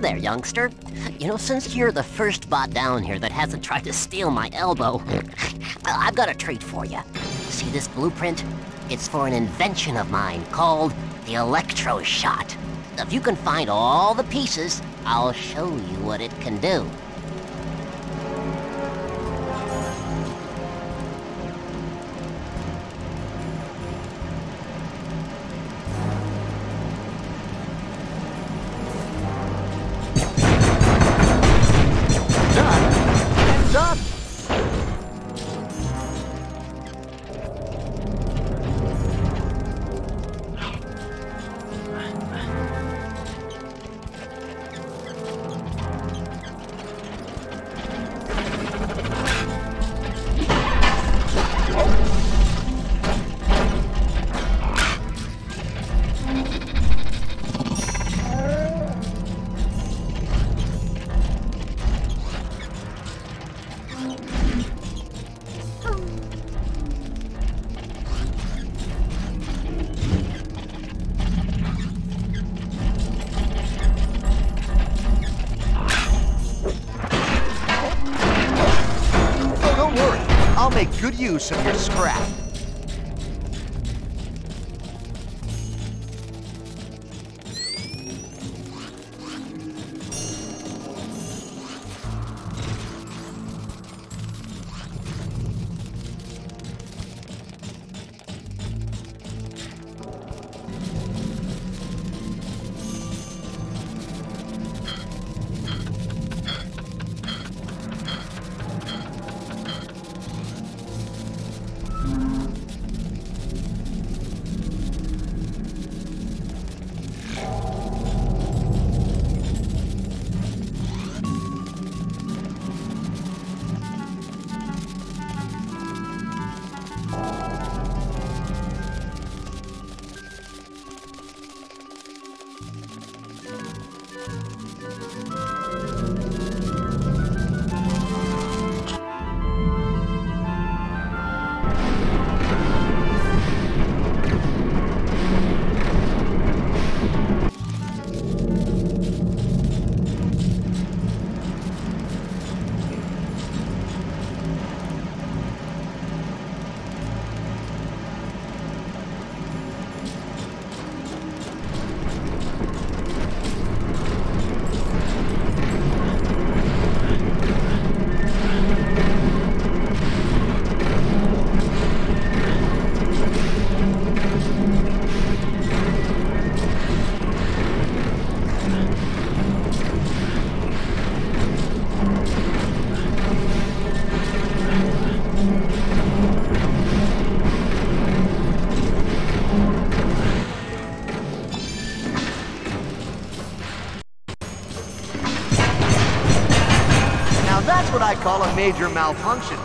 There, youngster. You know, since you're the first bot down here that hasn't tried to steal my elbow, I've got a treat for you. See this blueprint? It's for an invention of mine called the Electro Shot. If you can find all the pieces, I'll show you what it can do. Major malfunction.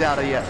Out of you.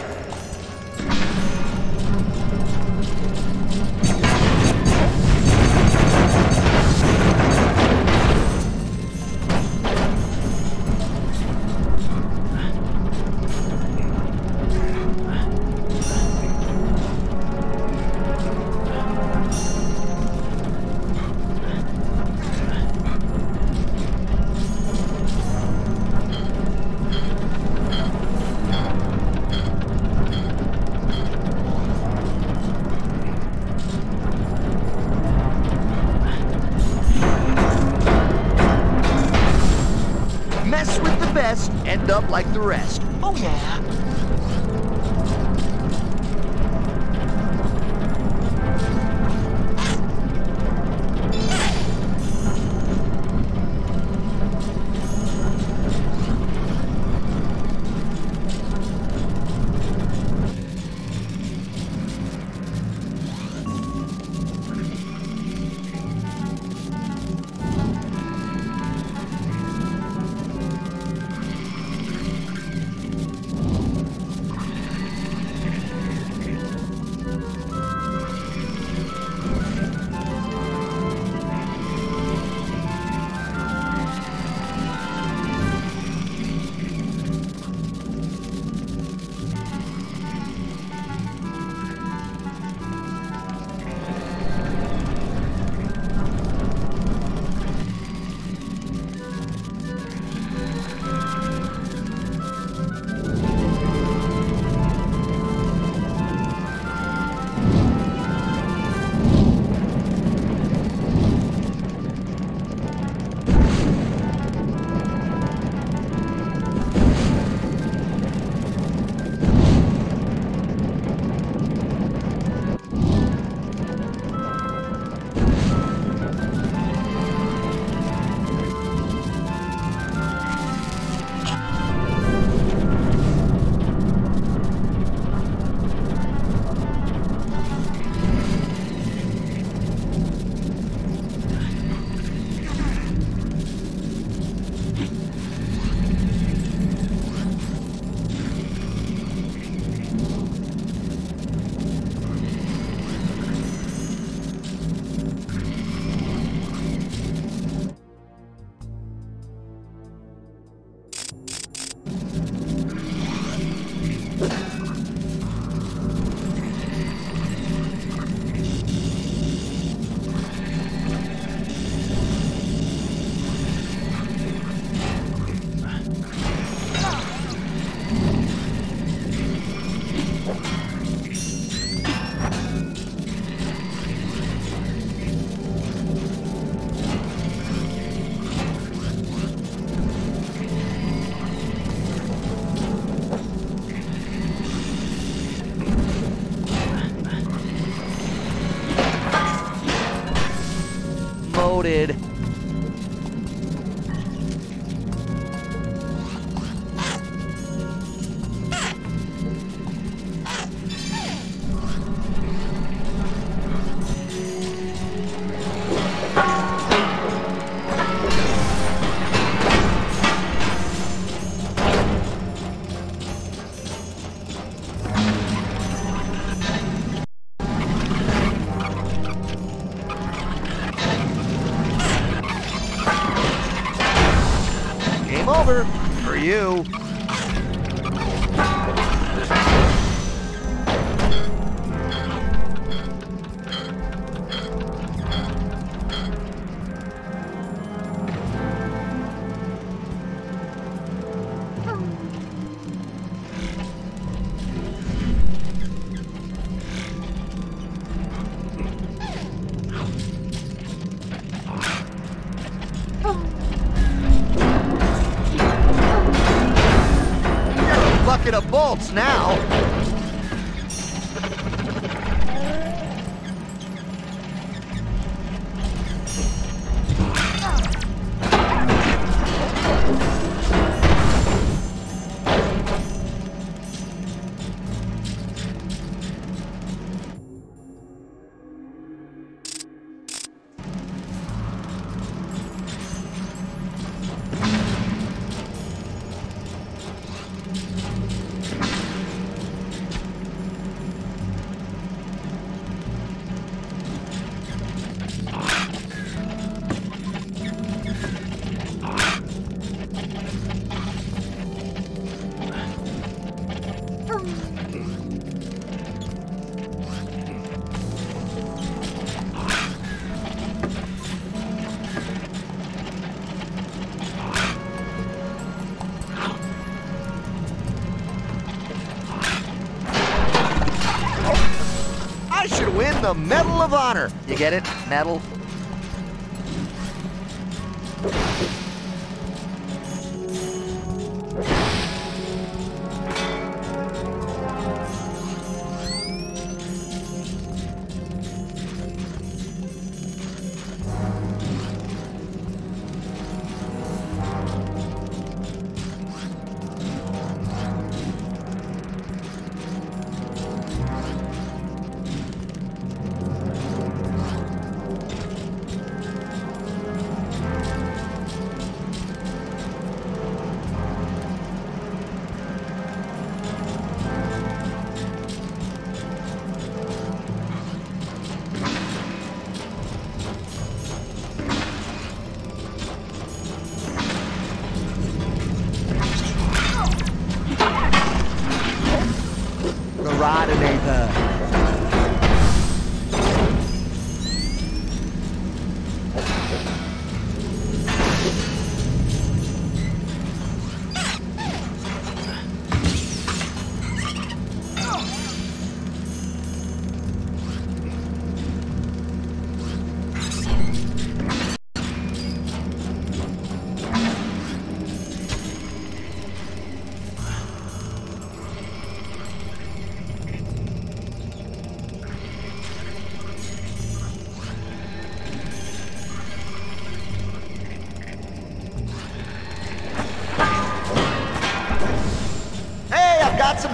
The Medal of Honor. You get it? Medal?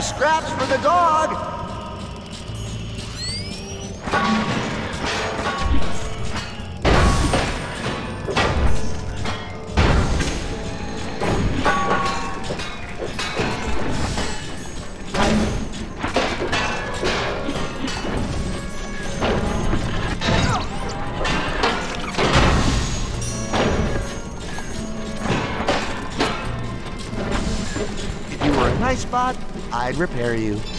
Some scraps for the dog. Spot, I'd repair you.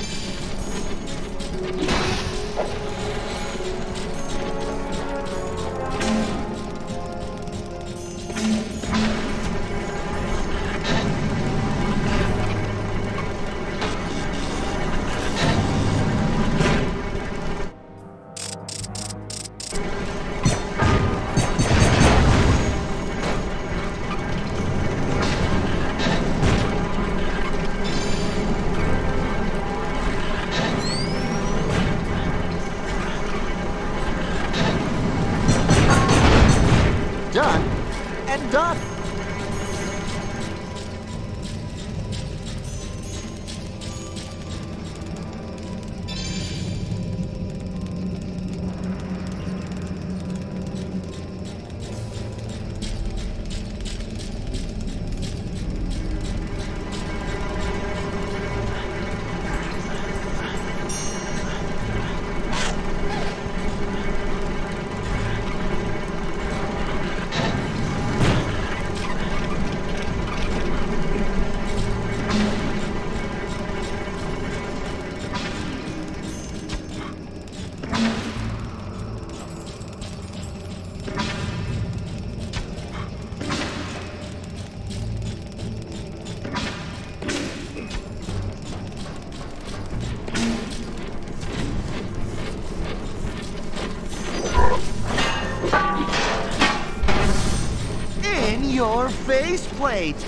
Faceplate.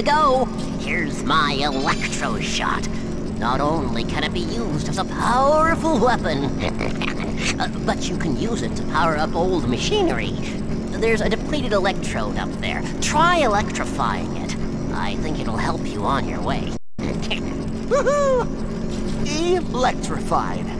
You go. Here's my electro shot. Not only can it be used as a powerful weapon, <laughs> uh, but you can use it to power up old machinery. There's a depleted electrode up there. Try electrifying it. I think it'll help you on your way. <laughs> Woohoo! Electrified.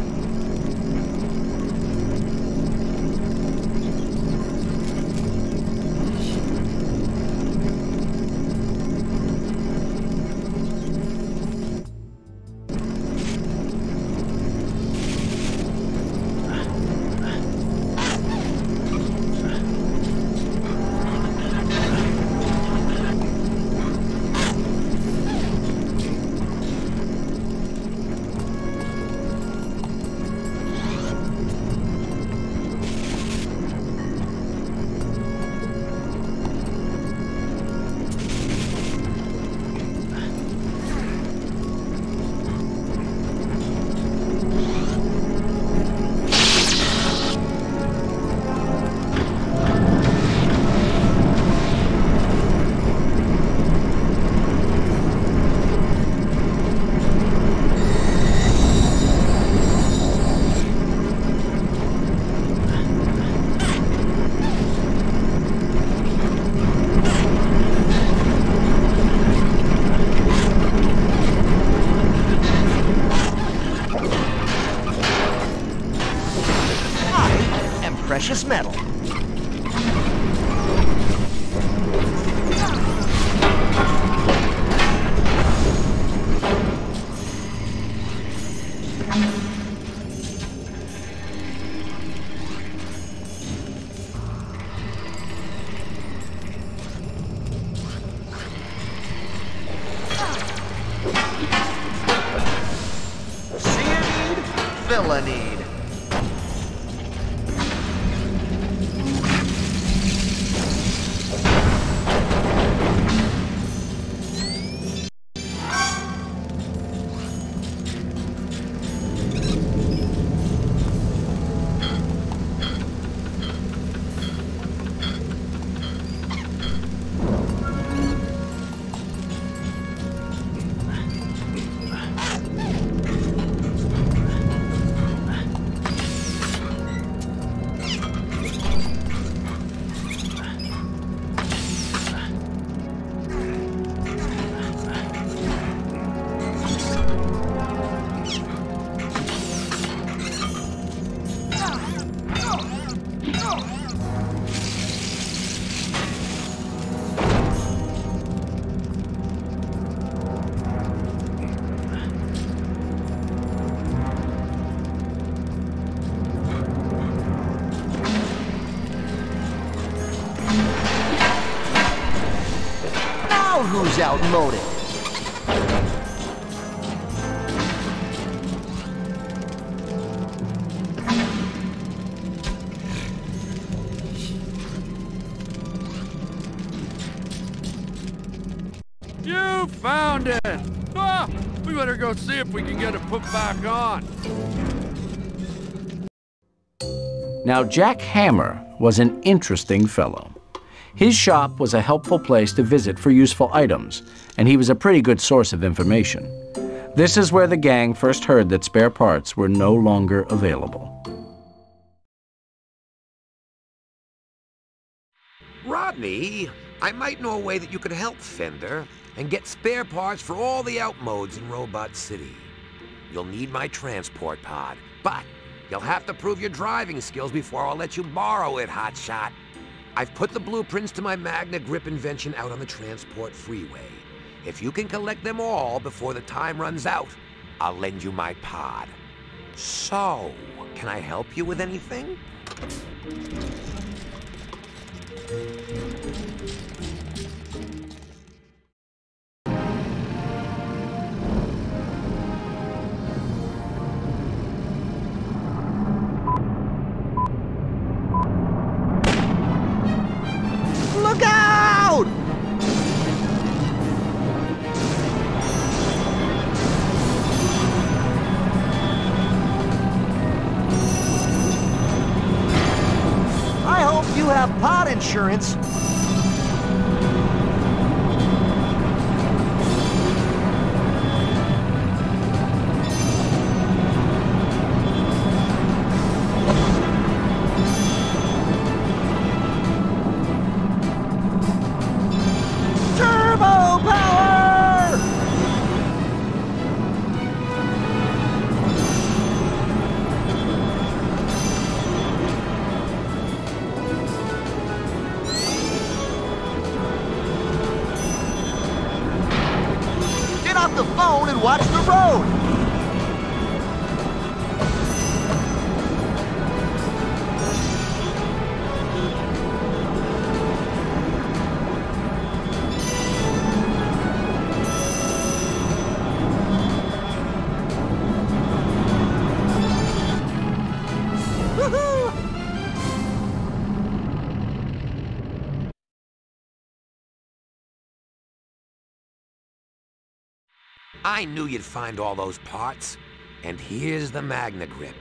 Out outmoded. You found it! Ah, we better go see if we can get it put back on. Now, Jack Hammer was an interesting fellow. His shop was a helpful place to visit for useful items, and he was a pretty good source of information. This is where the gang first heard that spare parts were no longer available. Rodney, I might know a way that you could help Fender and get spare parts for all the outmodes in Robot City. You'll need my transport pod, but you'll have to prove your driving skills before I'll let you borrow it, hotshot. I've put the blueprints to my Magna Grip invention out on the transport freeway. If you can collect them all before the time runs out, I'll lend you my pod. So, can I help you with anything? I knew you'd find all those parts. And here's the Magna Grip.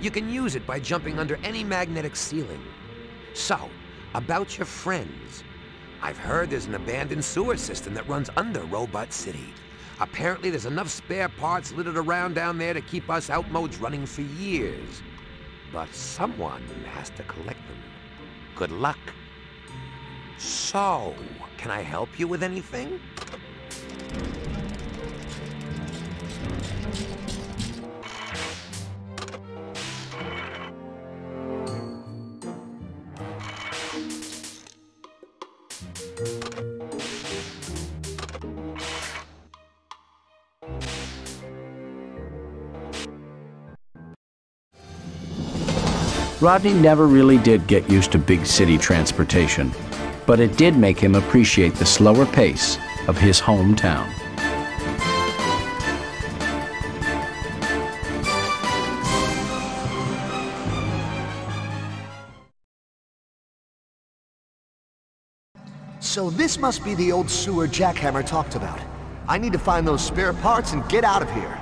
You can use it by jumping under any magnetic ceiling. So, about your friends. I've heard there's an abandoned sewer system that runs under Robot City. Apparently there's enough spare parts littered around down there to keep us outmodes running for years. But someone has to collect them. Good luck. So, can I help you with anything? Rodney never really did get used to big city transportation, but it did make him appreciate the slower pace of his hometown. So this must be the old sewer Jackhammer talked about. I need to find those spare parts and get out of here.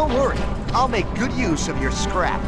Don't worry. I'll make good use of your scrap.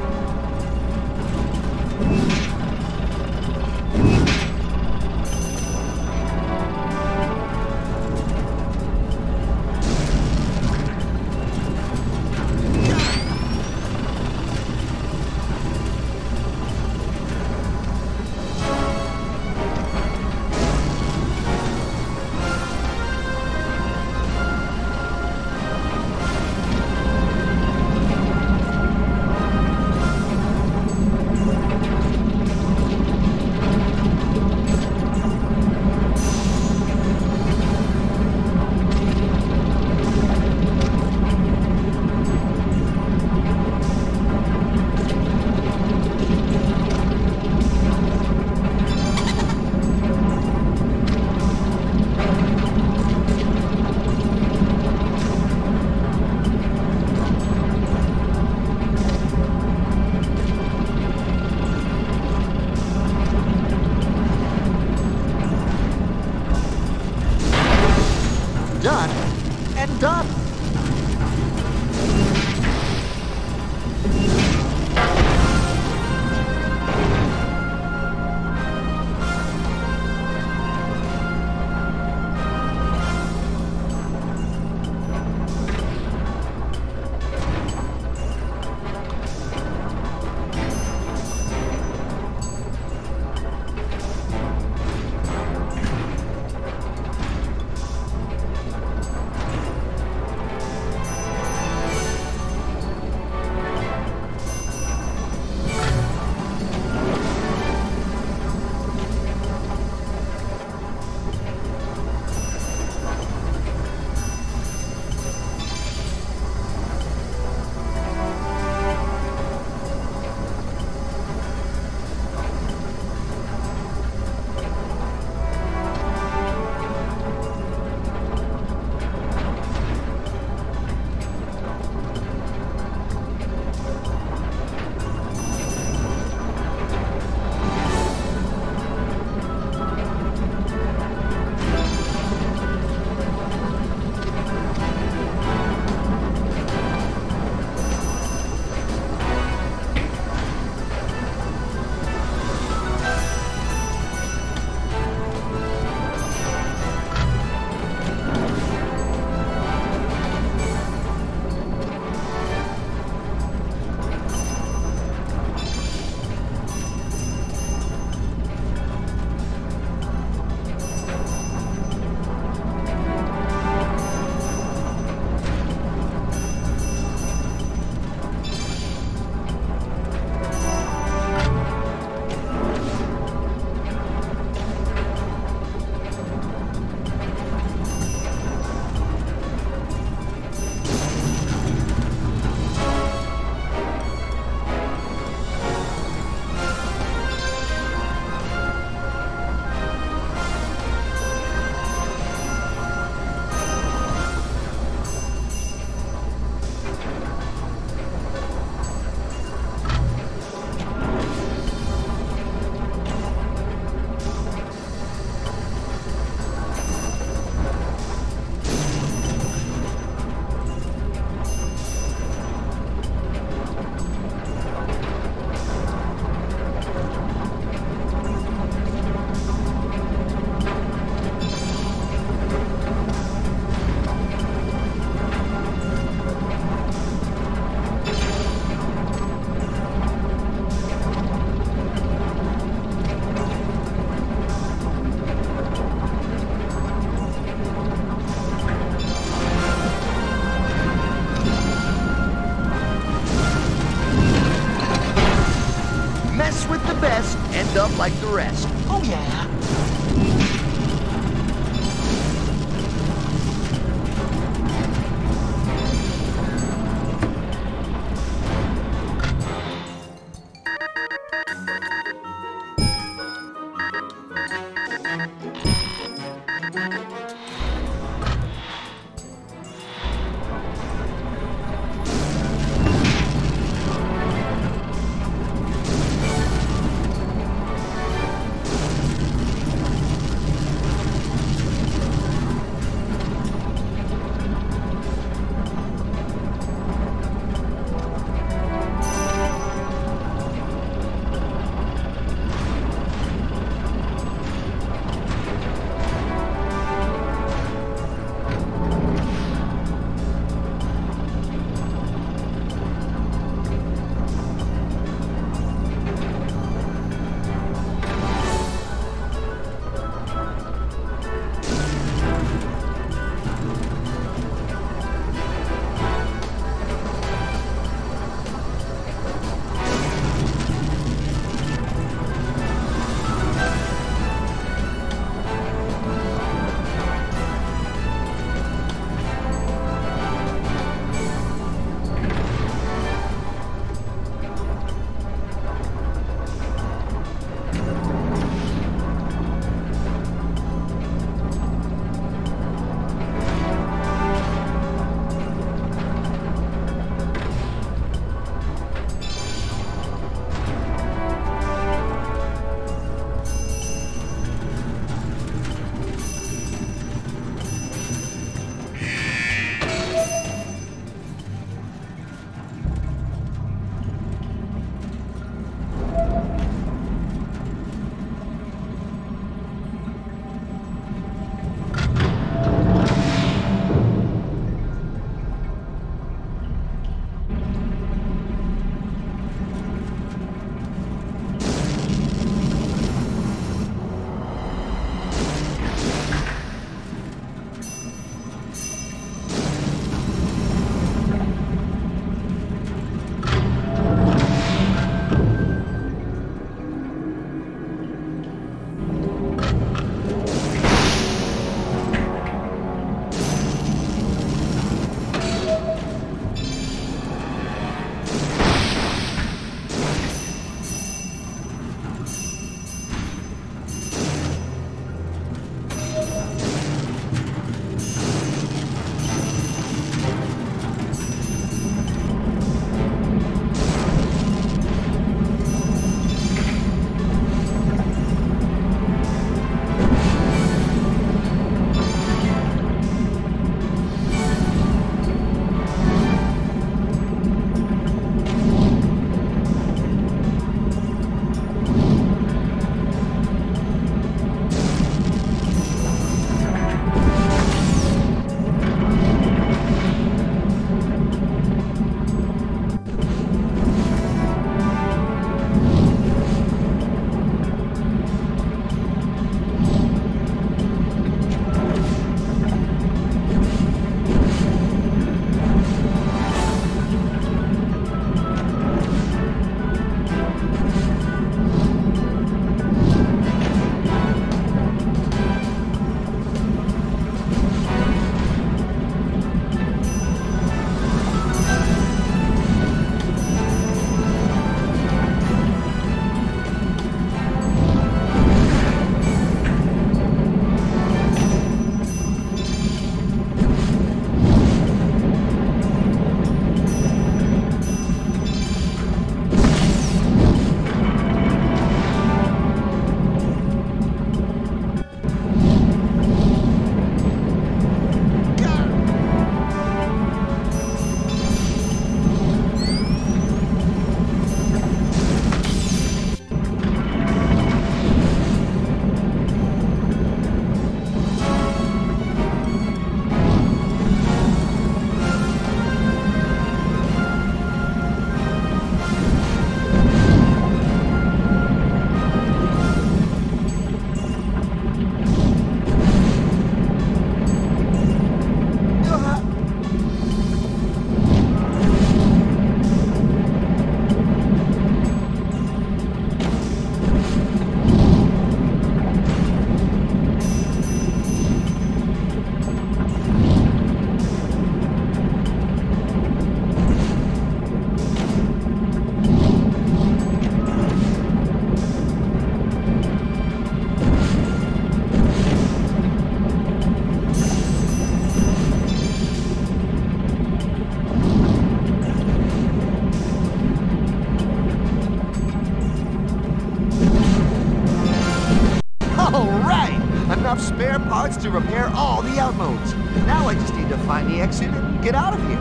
Parts to repair all the outmodes. Now I just need to find the exit and get out of here.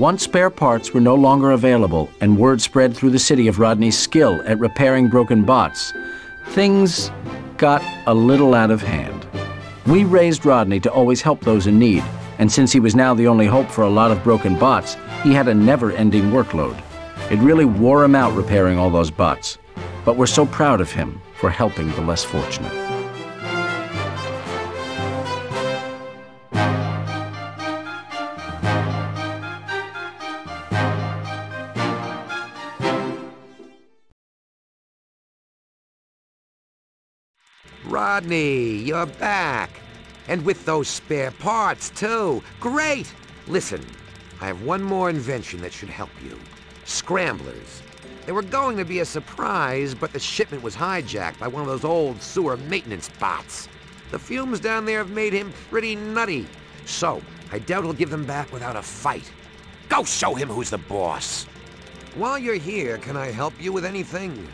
Once spare parts were no longer available and word spread through the city of Rodney's skill at repairing broken bots, things got a little out of hand. We raised Rodney to always help those in need, and since he was now the only hope for a lot of broken bots, he had a never-ending workload. It really wore him out repairing all those bots, but we're so proud of him for helping the less fortunate. Rodney, you're back. And with those spare parts, too. Great! Listen, I have one more invention that should help you. Scramblers. They were going to be a surprise, but the shipment was hijacked by one of those old sewer maintenance bots. The fumes down there have made him pretty nutty. So, I doubt he'll give them back without a fight. Go show him who's the boss. While you're here, can I help you with anything?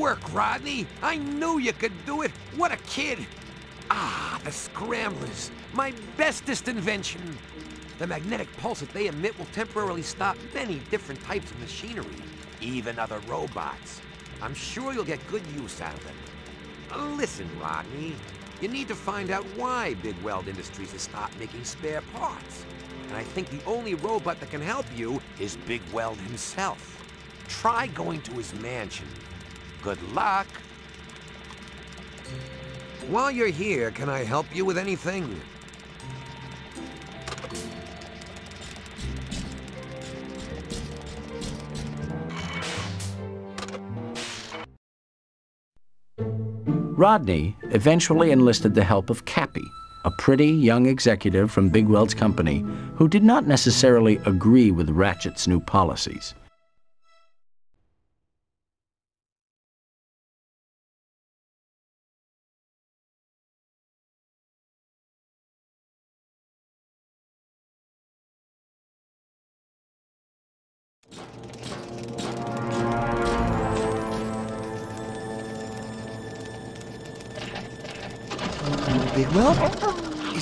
Work, Rodney. I knew you could do it. What a kid. Ah, the scramblers. My bestest invention. The magnetic pulse that they emit will temporarily stop many different types of machinery, even other robots. I'm sure you'll get good use out of them. Listen, Rodney, you need to find out why Bigweld Industries has stopped making spare parts. And I think the only robot that can help you is Big Weld himself. Try going to his mansion. Good luck. While you're here, can I help you with anything? Rodney eventually enlisted the help of Cappy, a pretty young executive from Bigweld's company who did not necessarily agree with Ratchet's new policies.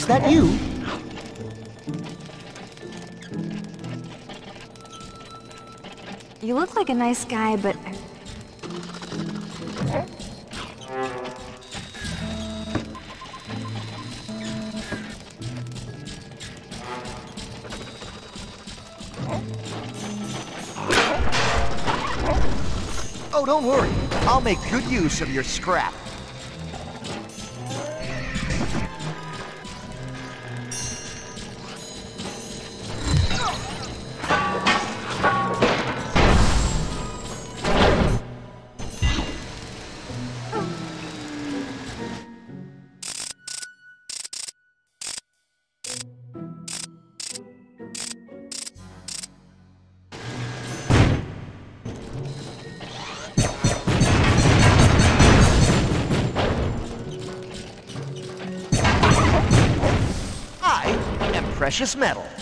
That you? You look like a nice guy, but... Oh, don't worry. I'll make good use of your scrap. Precious metal.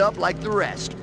Up like the rest.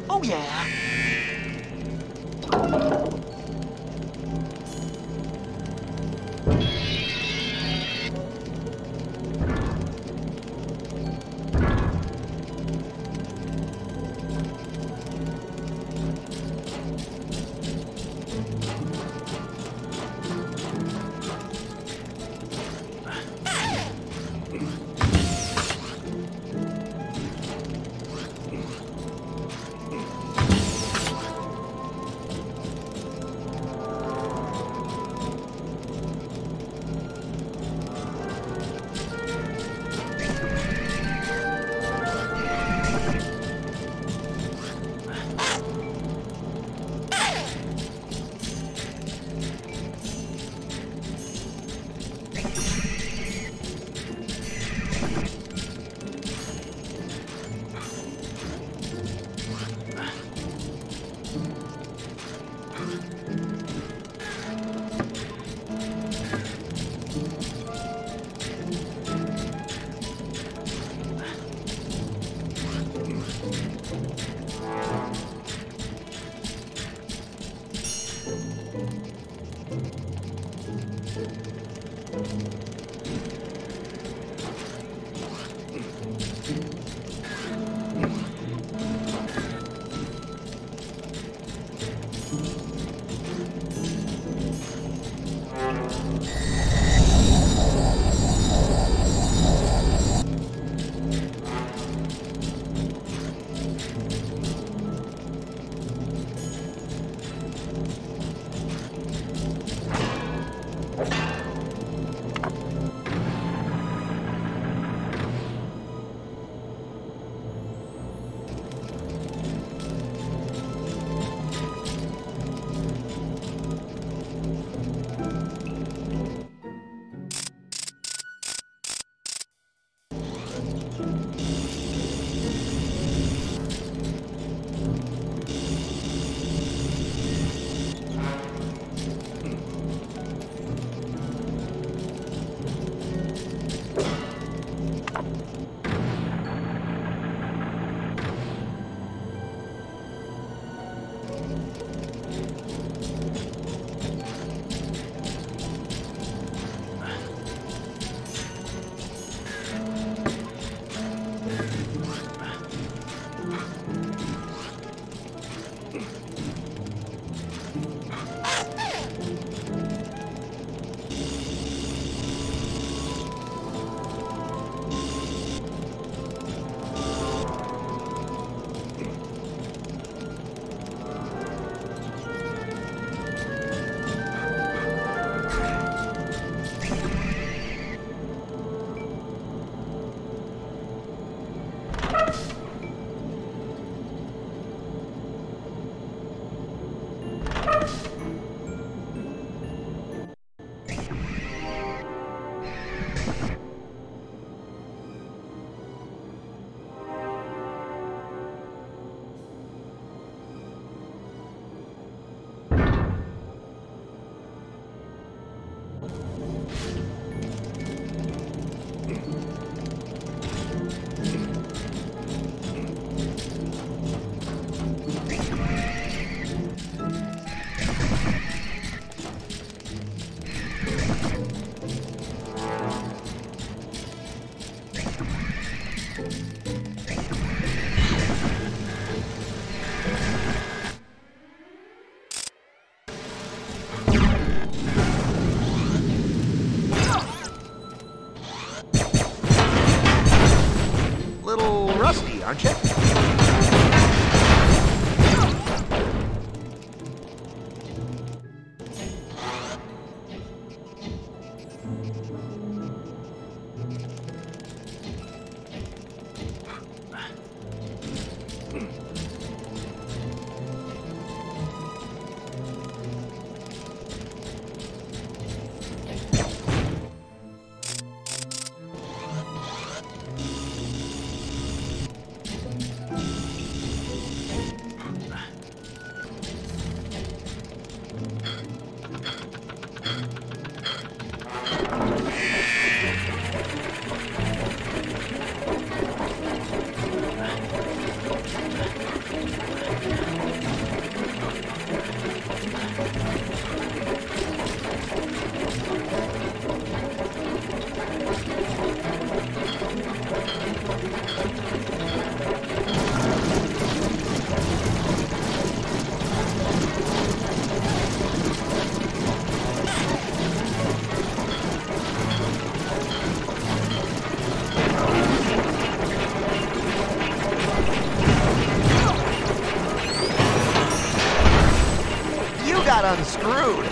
Got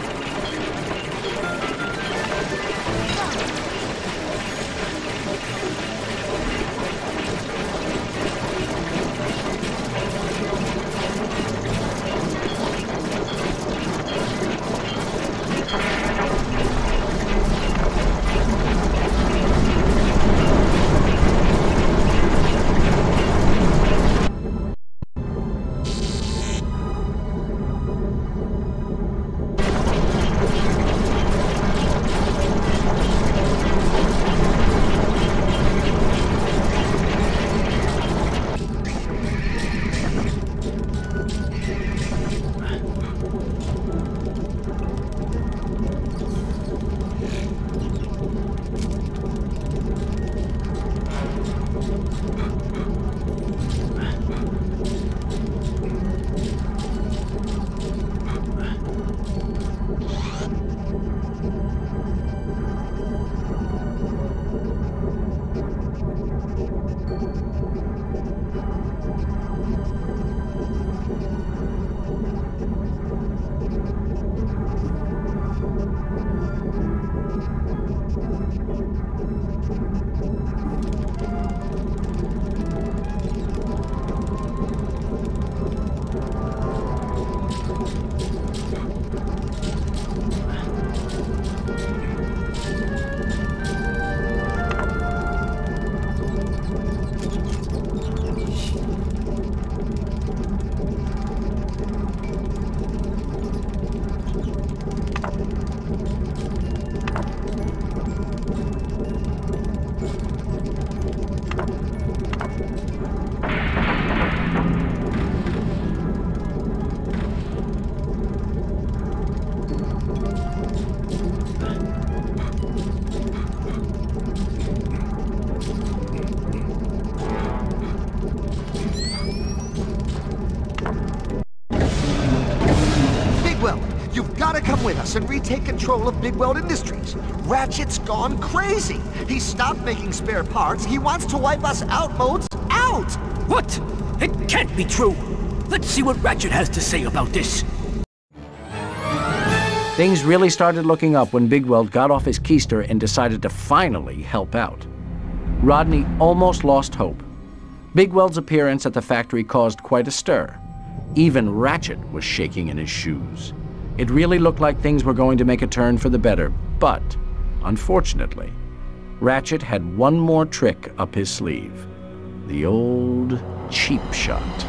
us and retake control of Bigweld Industries. Ratchet's gone crazy. He stopped making spare parts. He wants to wipe us out, Modes. Out! What? It can't be true. Let's see what Ratchet has to say about this. Things really started looking up when Bigweld got off his keister and decided to finally help out. Rodney almost lost hope. Bigweld's appearance at the factory caused quite a stir. Even Ratchet was shaking in his shoes. It really looked like things were going to make a turn for the better, but unfortunately, Ratchet had one more trick up his sleeve the old cheap shot.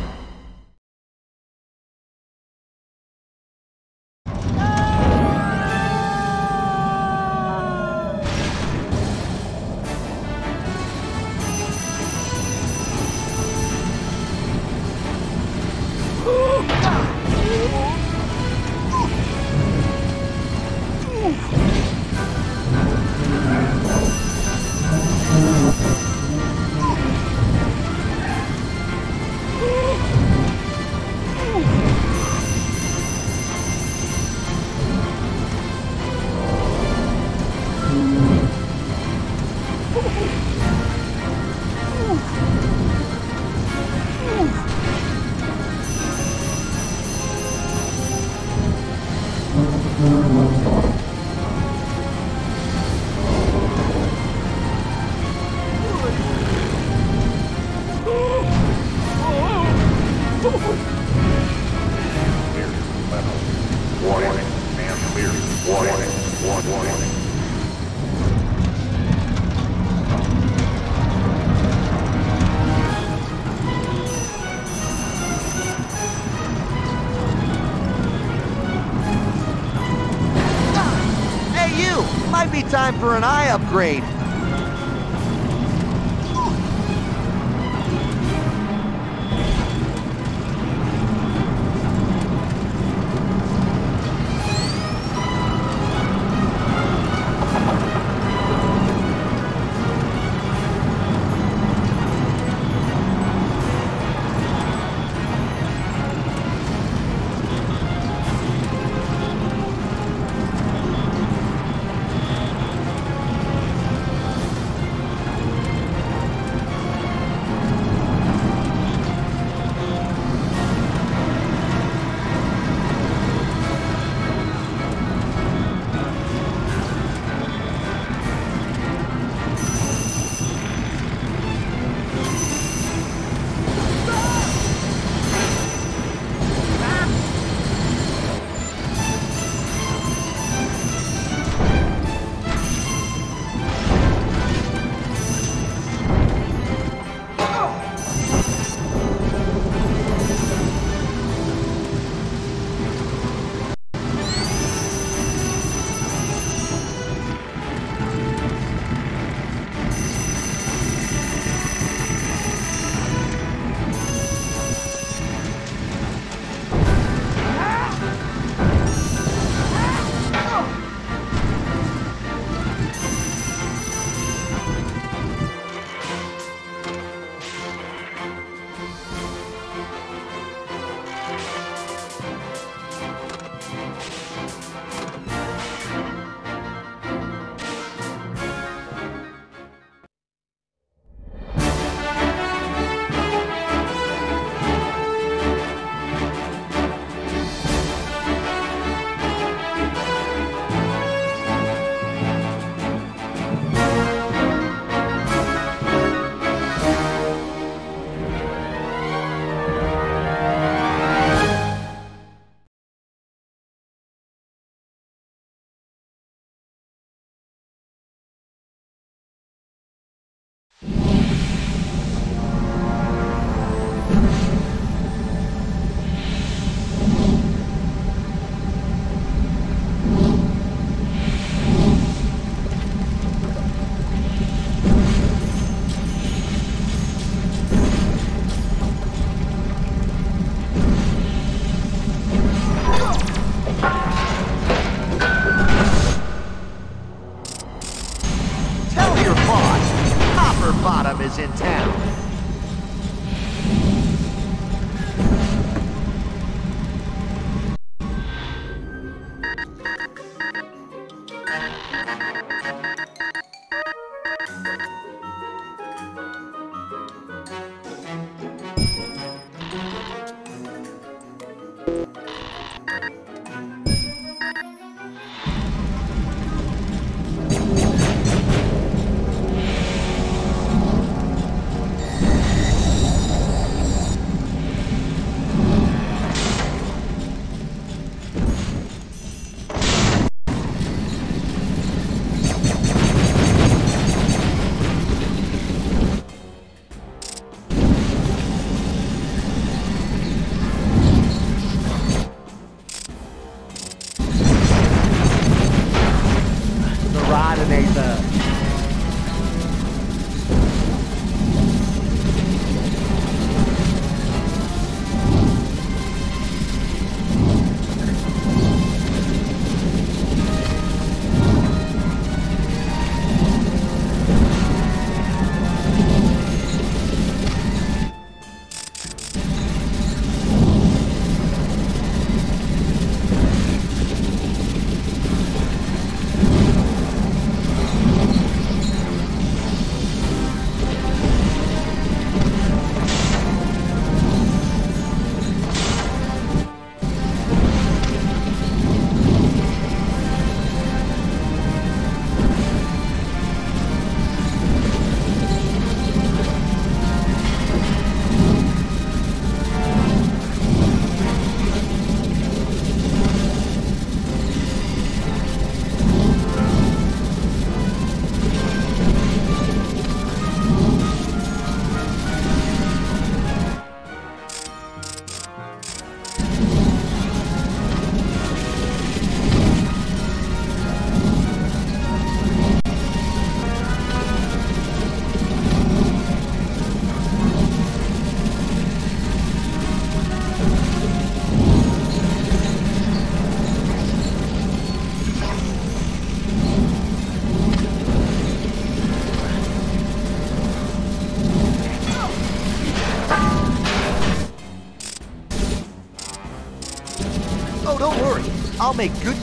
An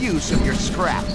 use of your scrap.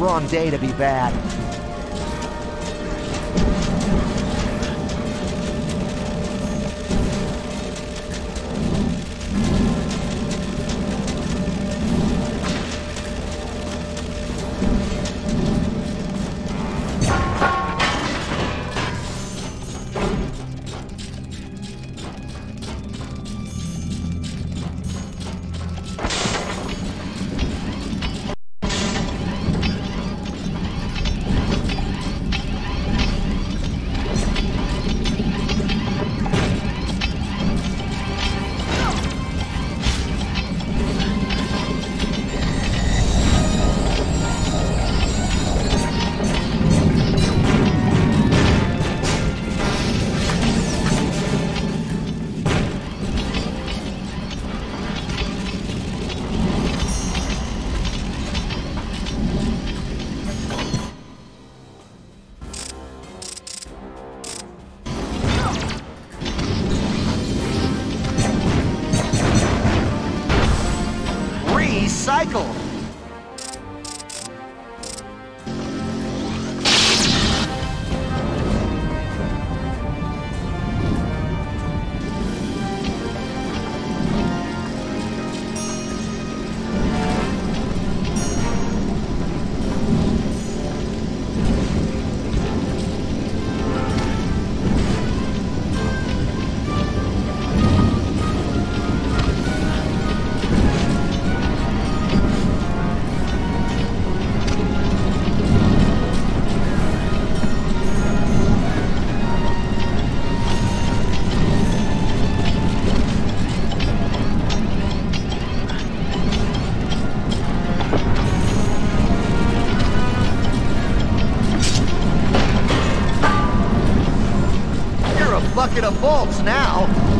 Wrong day to be bad. bucket of bolts now.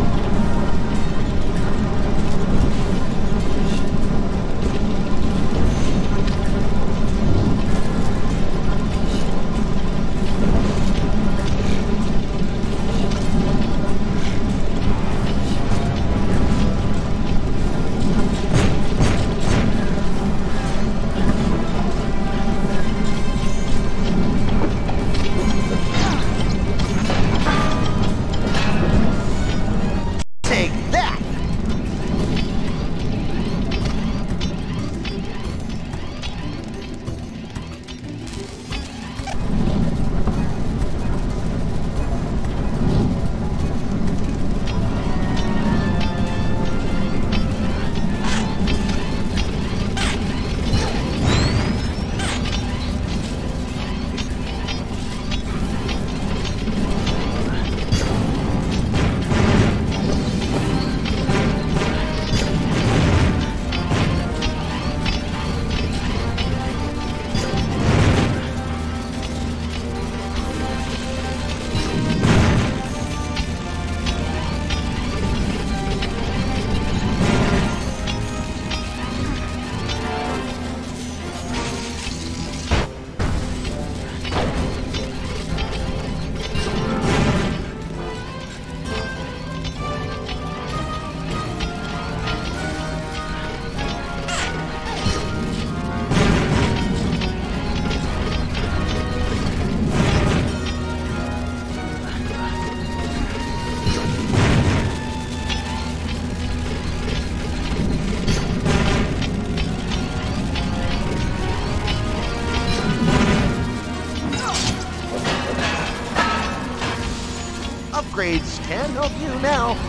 Now.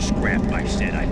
Scrap, I said, I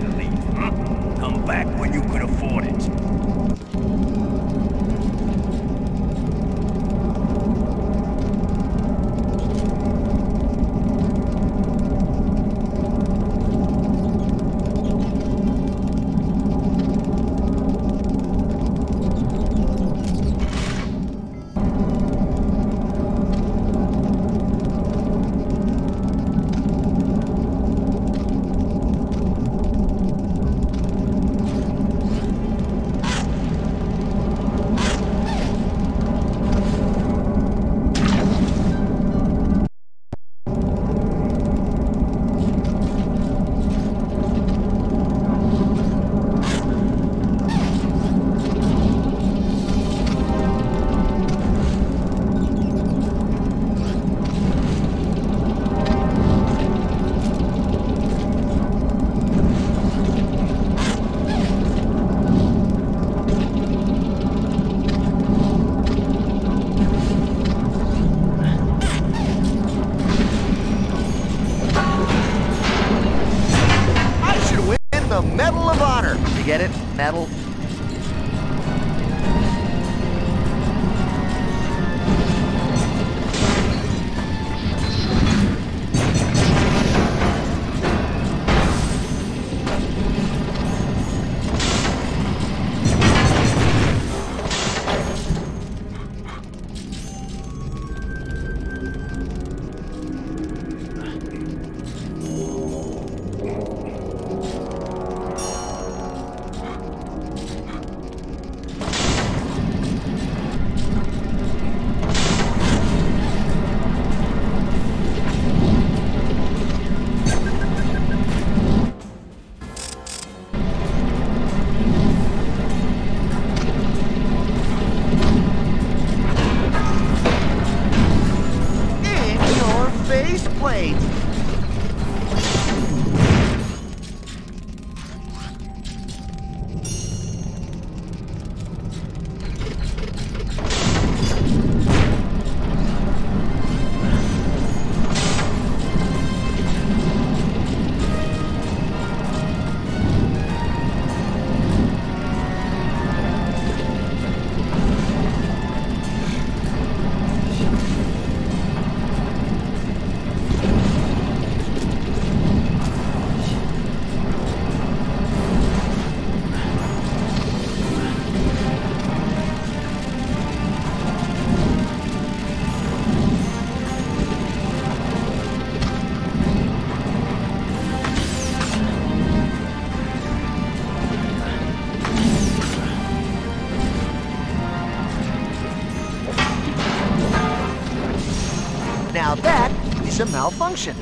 malfunction.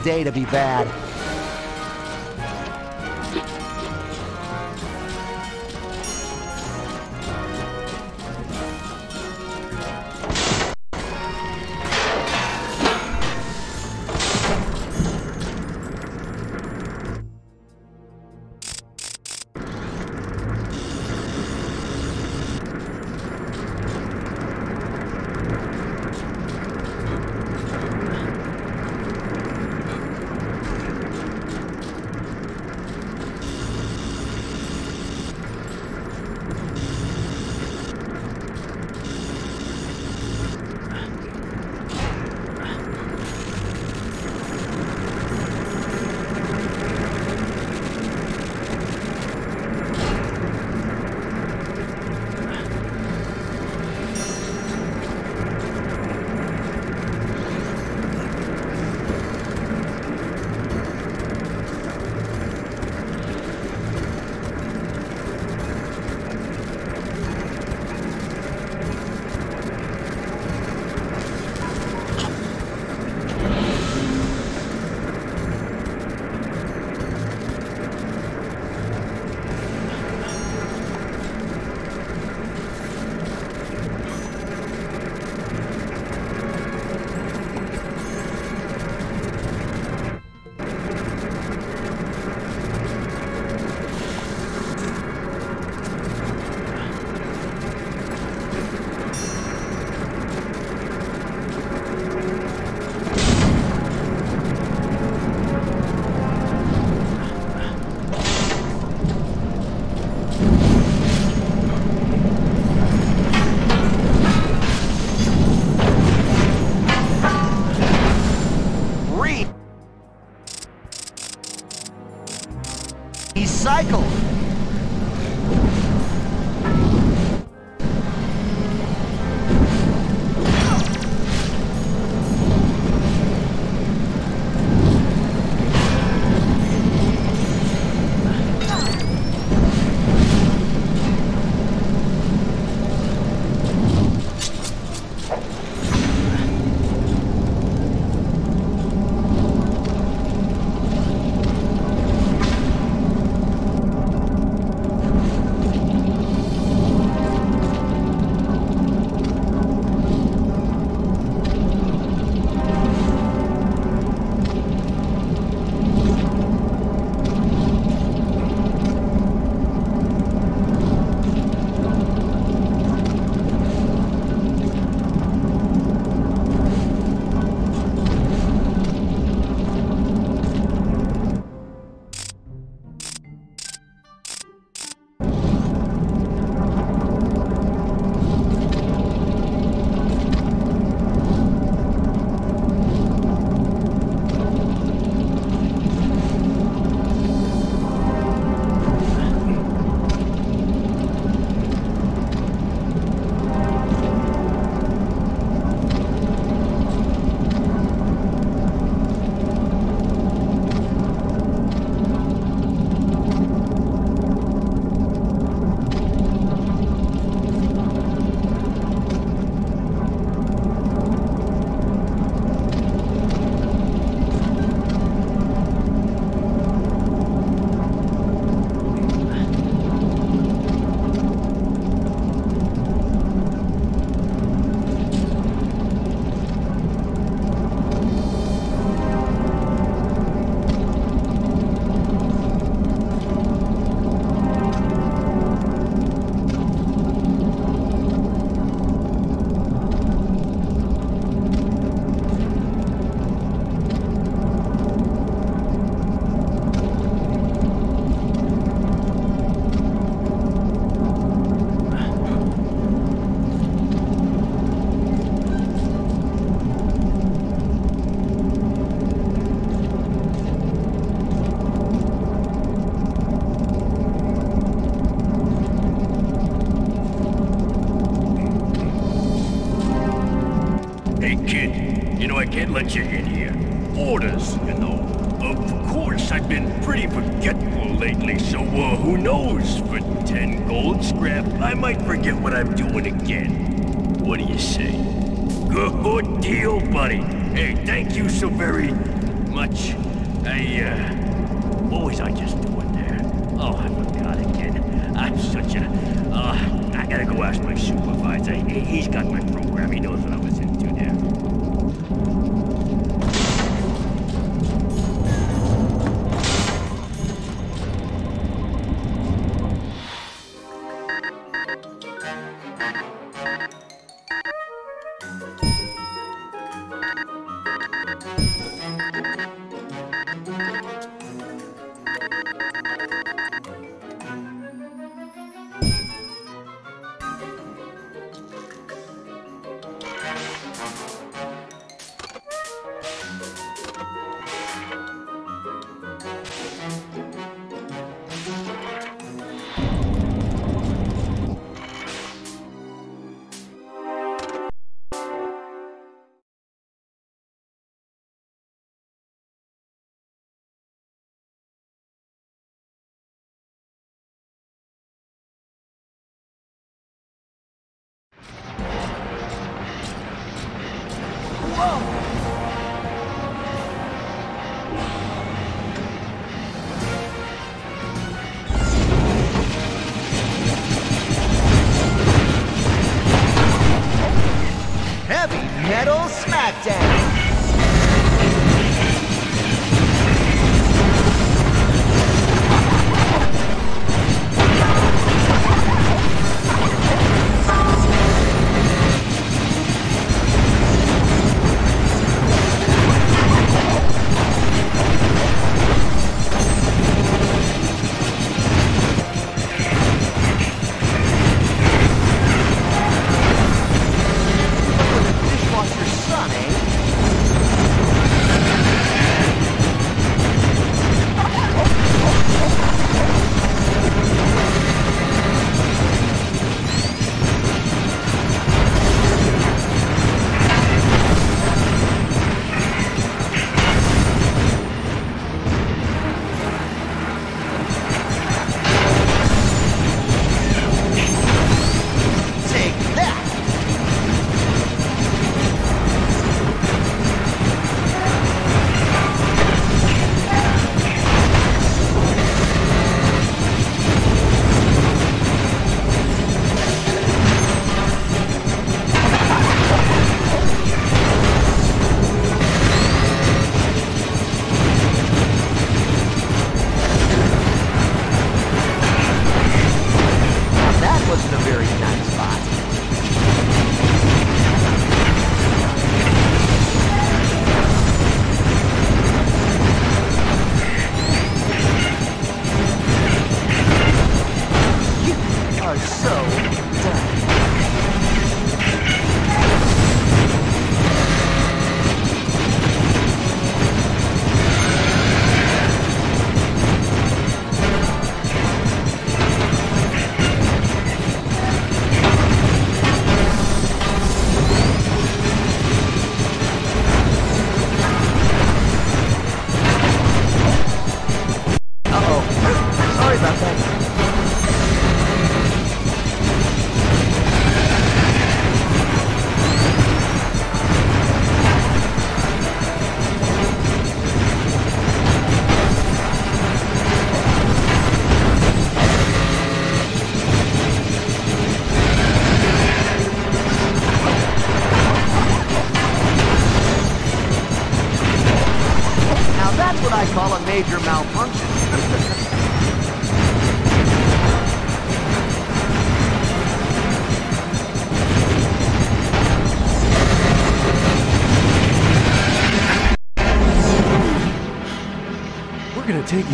Day to be bad.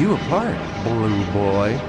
You apart, blue boy.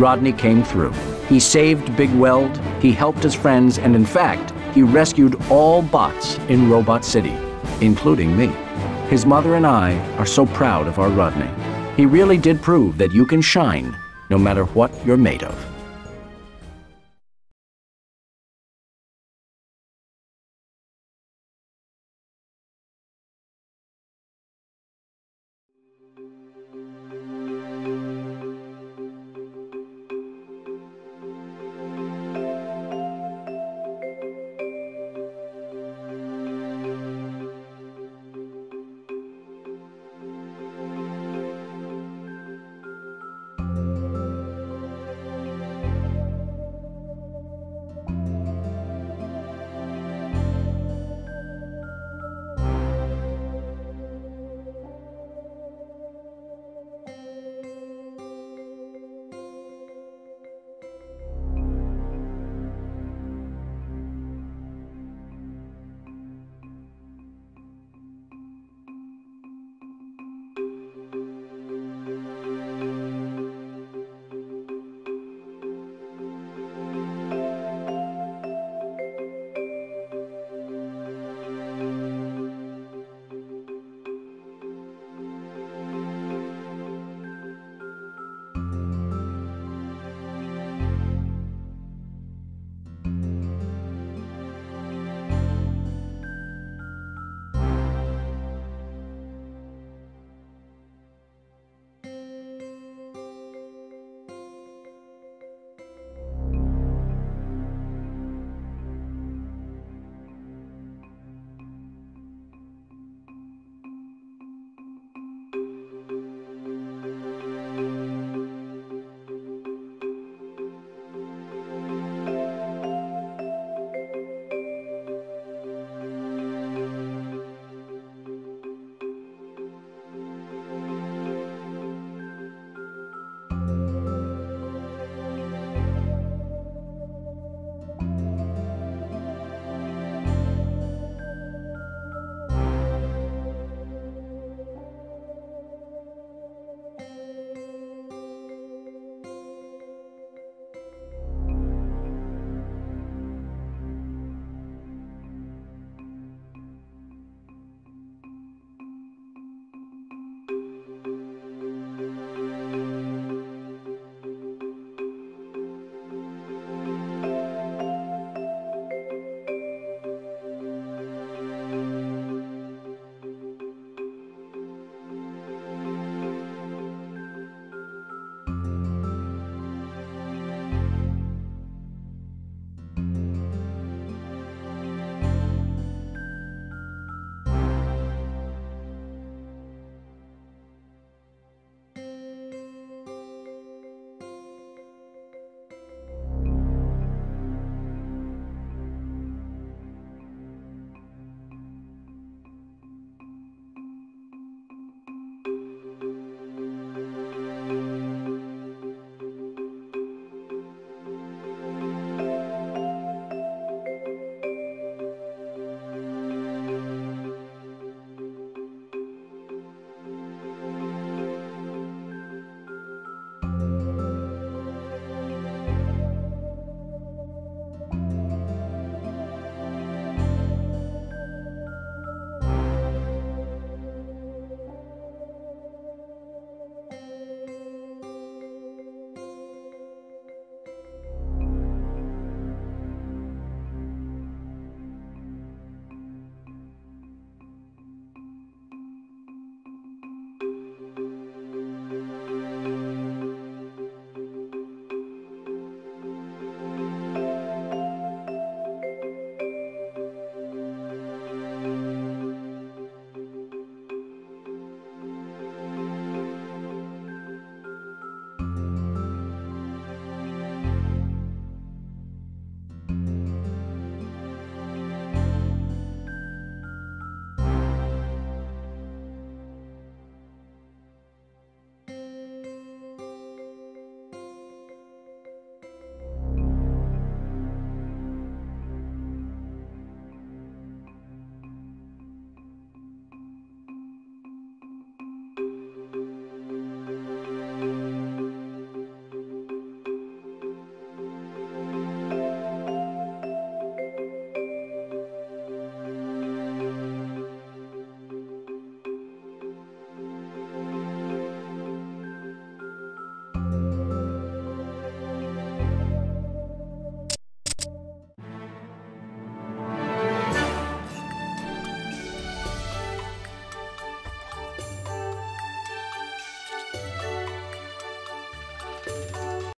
Rodney came through. He saved Bigweld, he helped his friends, and in fact, he rescued all bots in Robot City, including me. His mother and I are so proud of our Rodney. He really did prove that you can shine no matter what you're made of.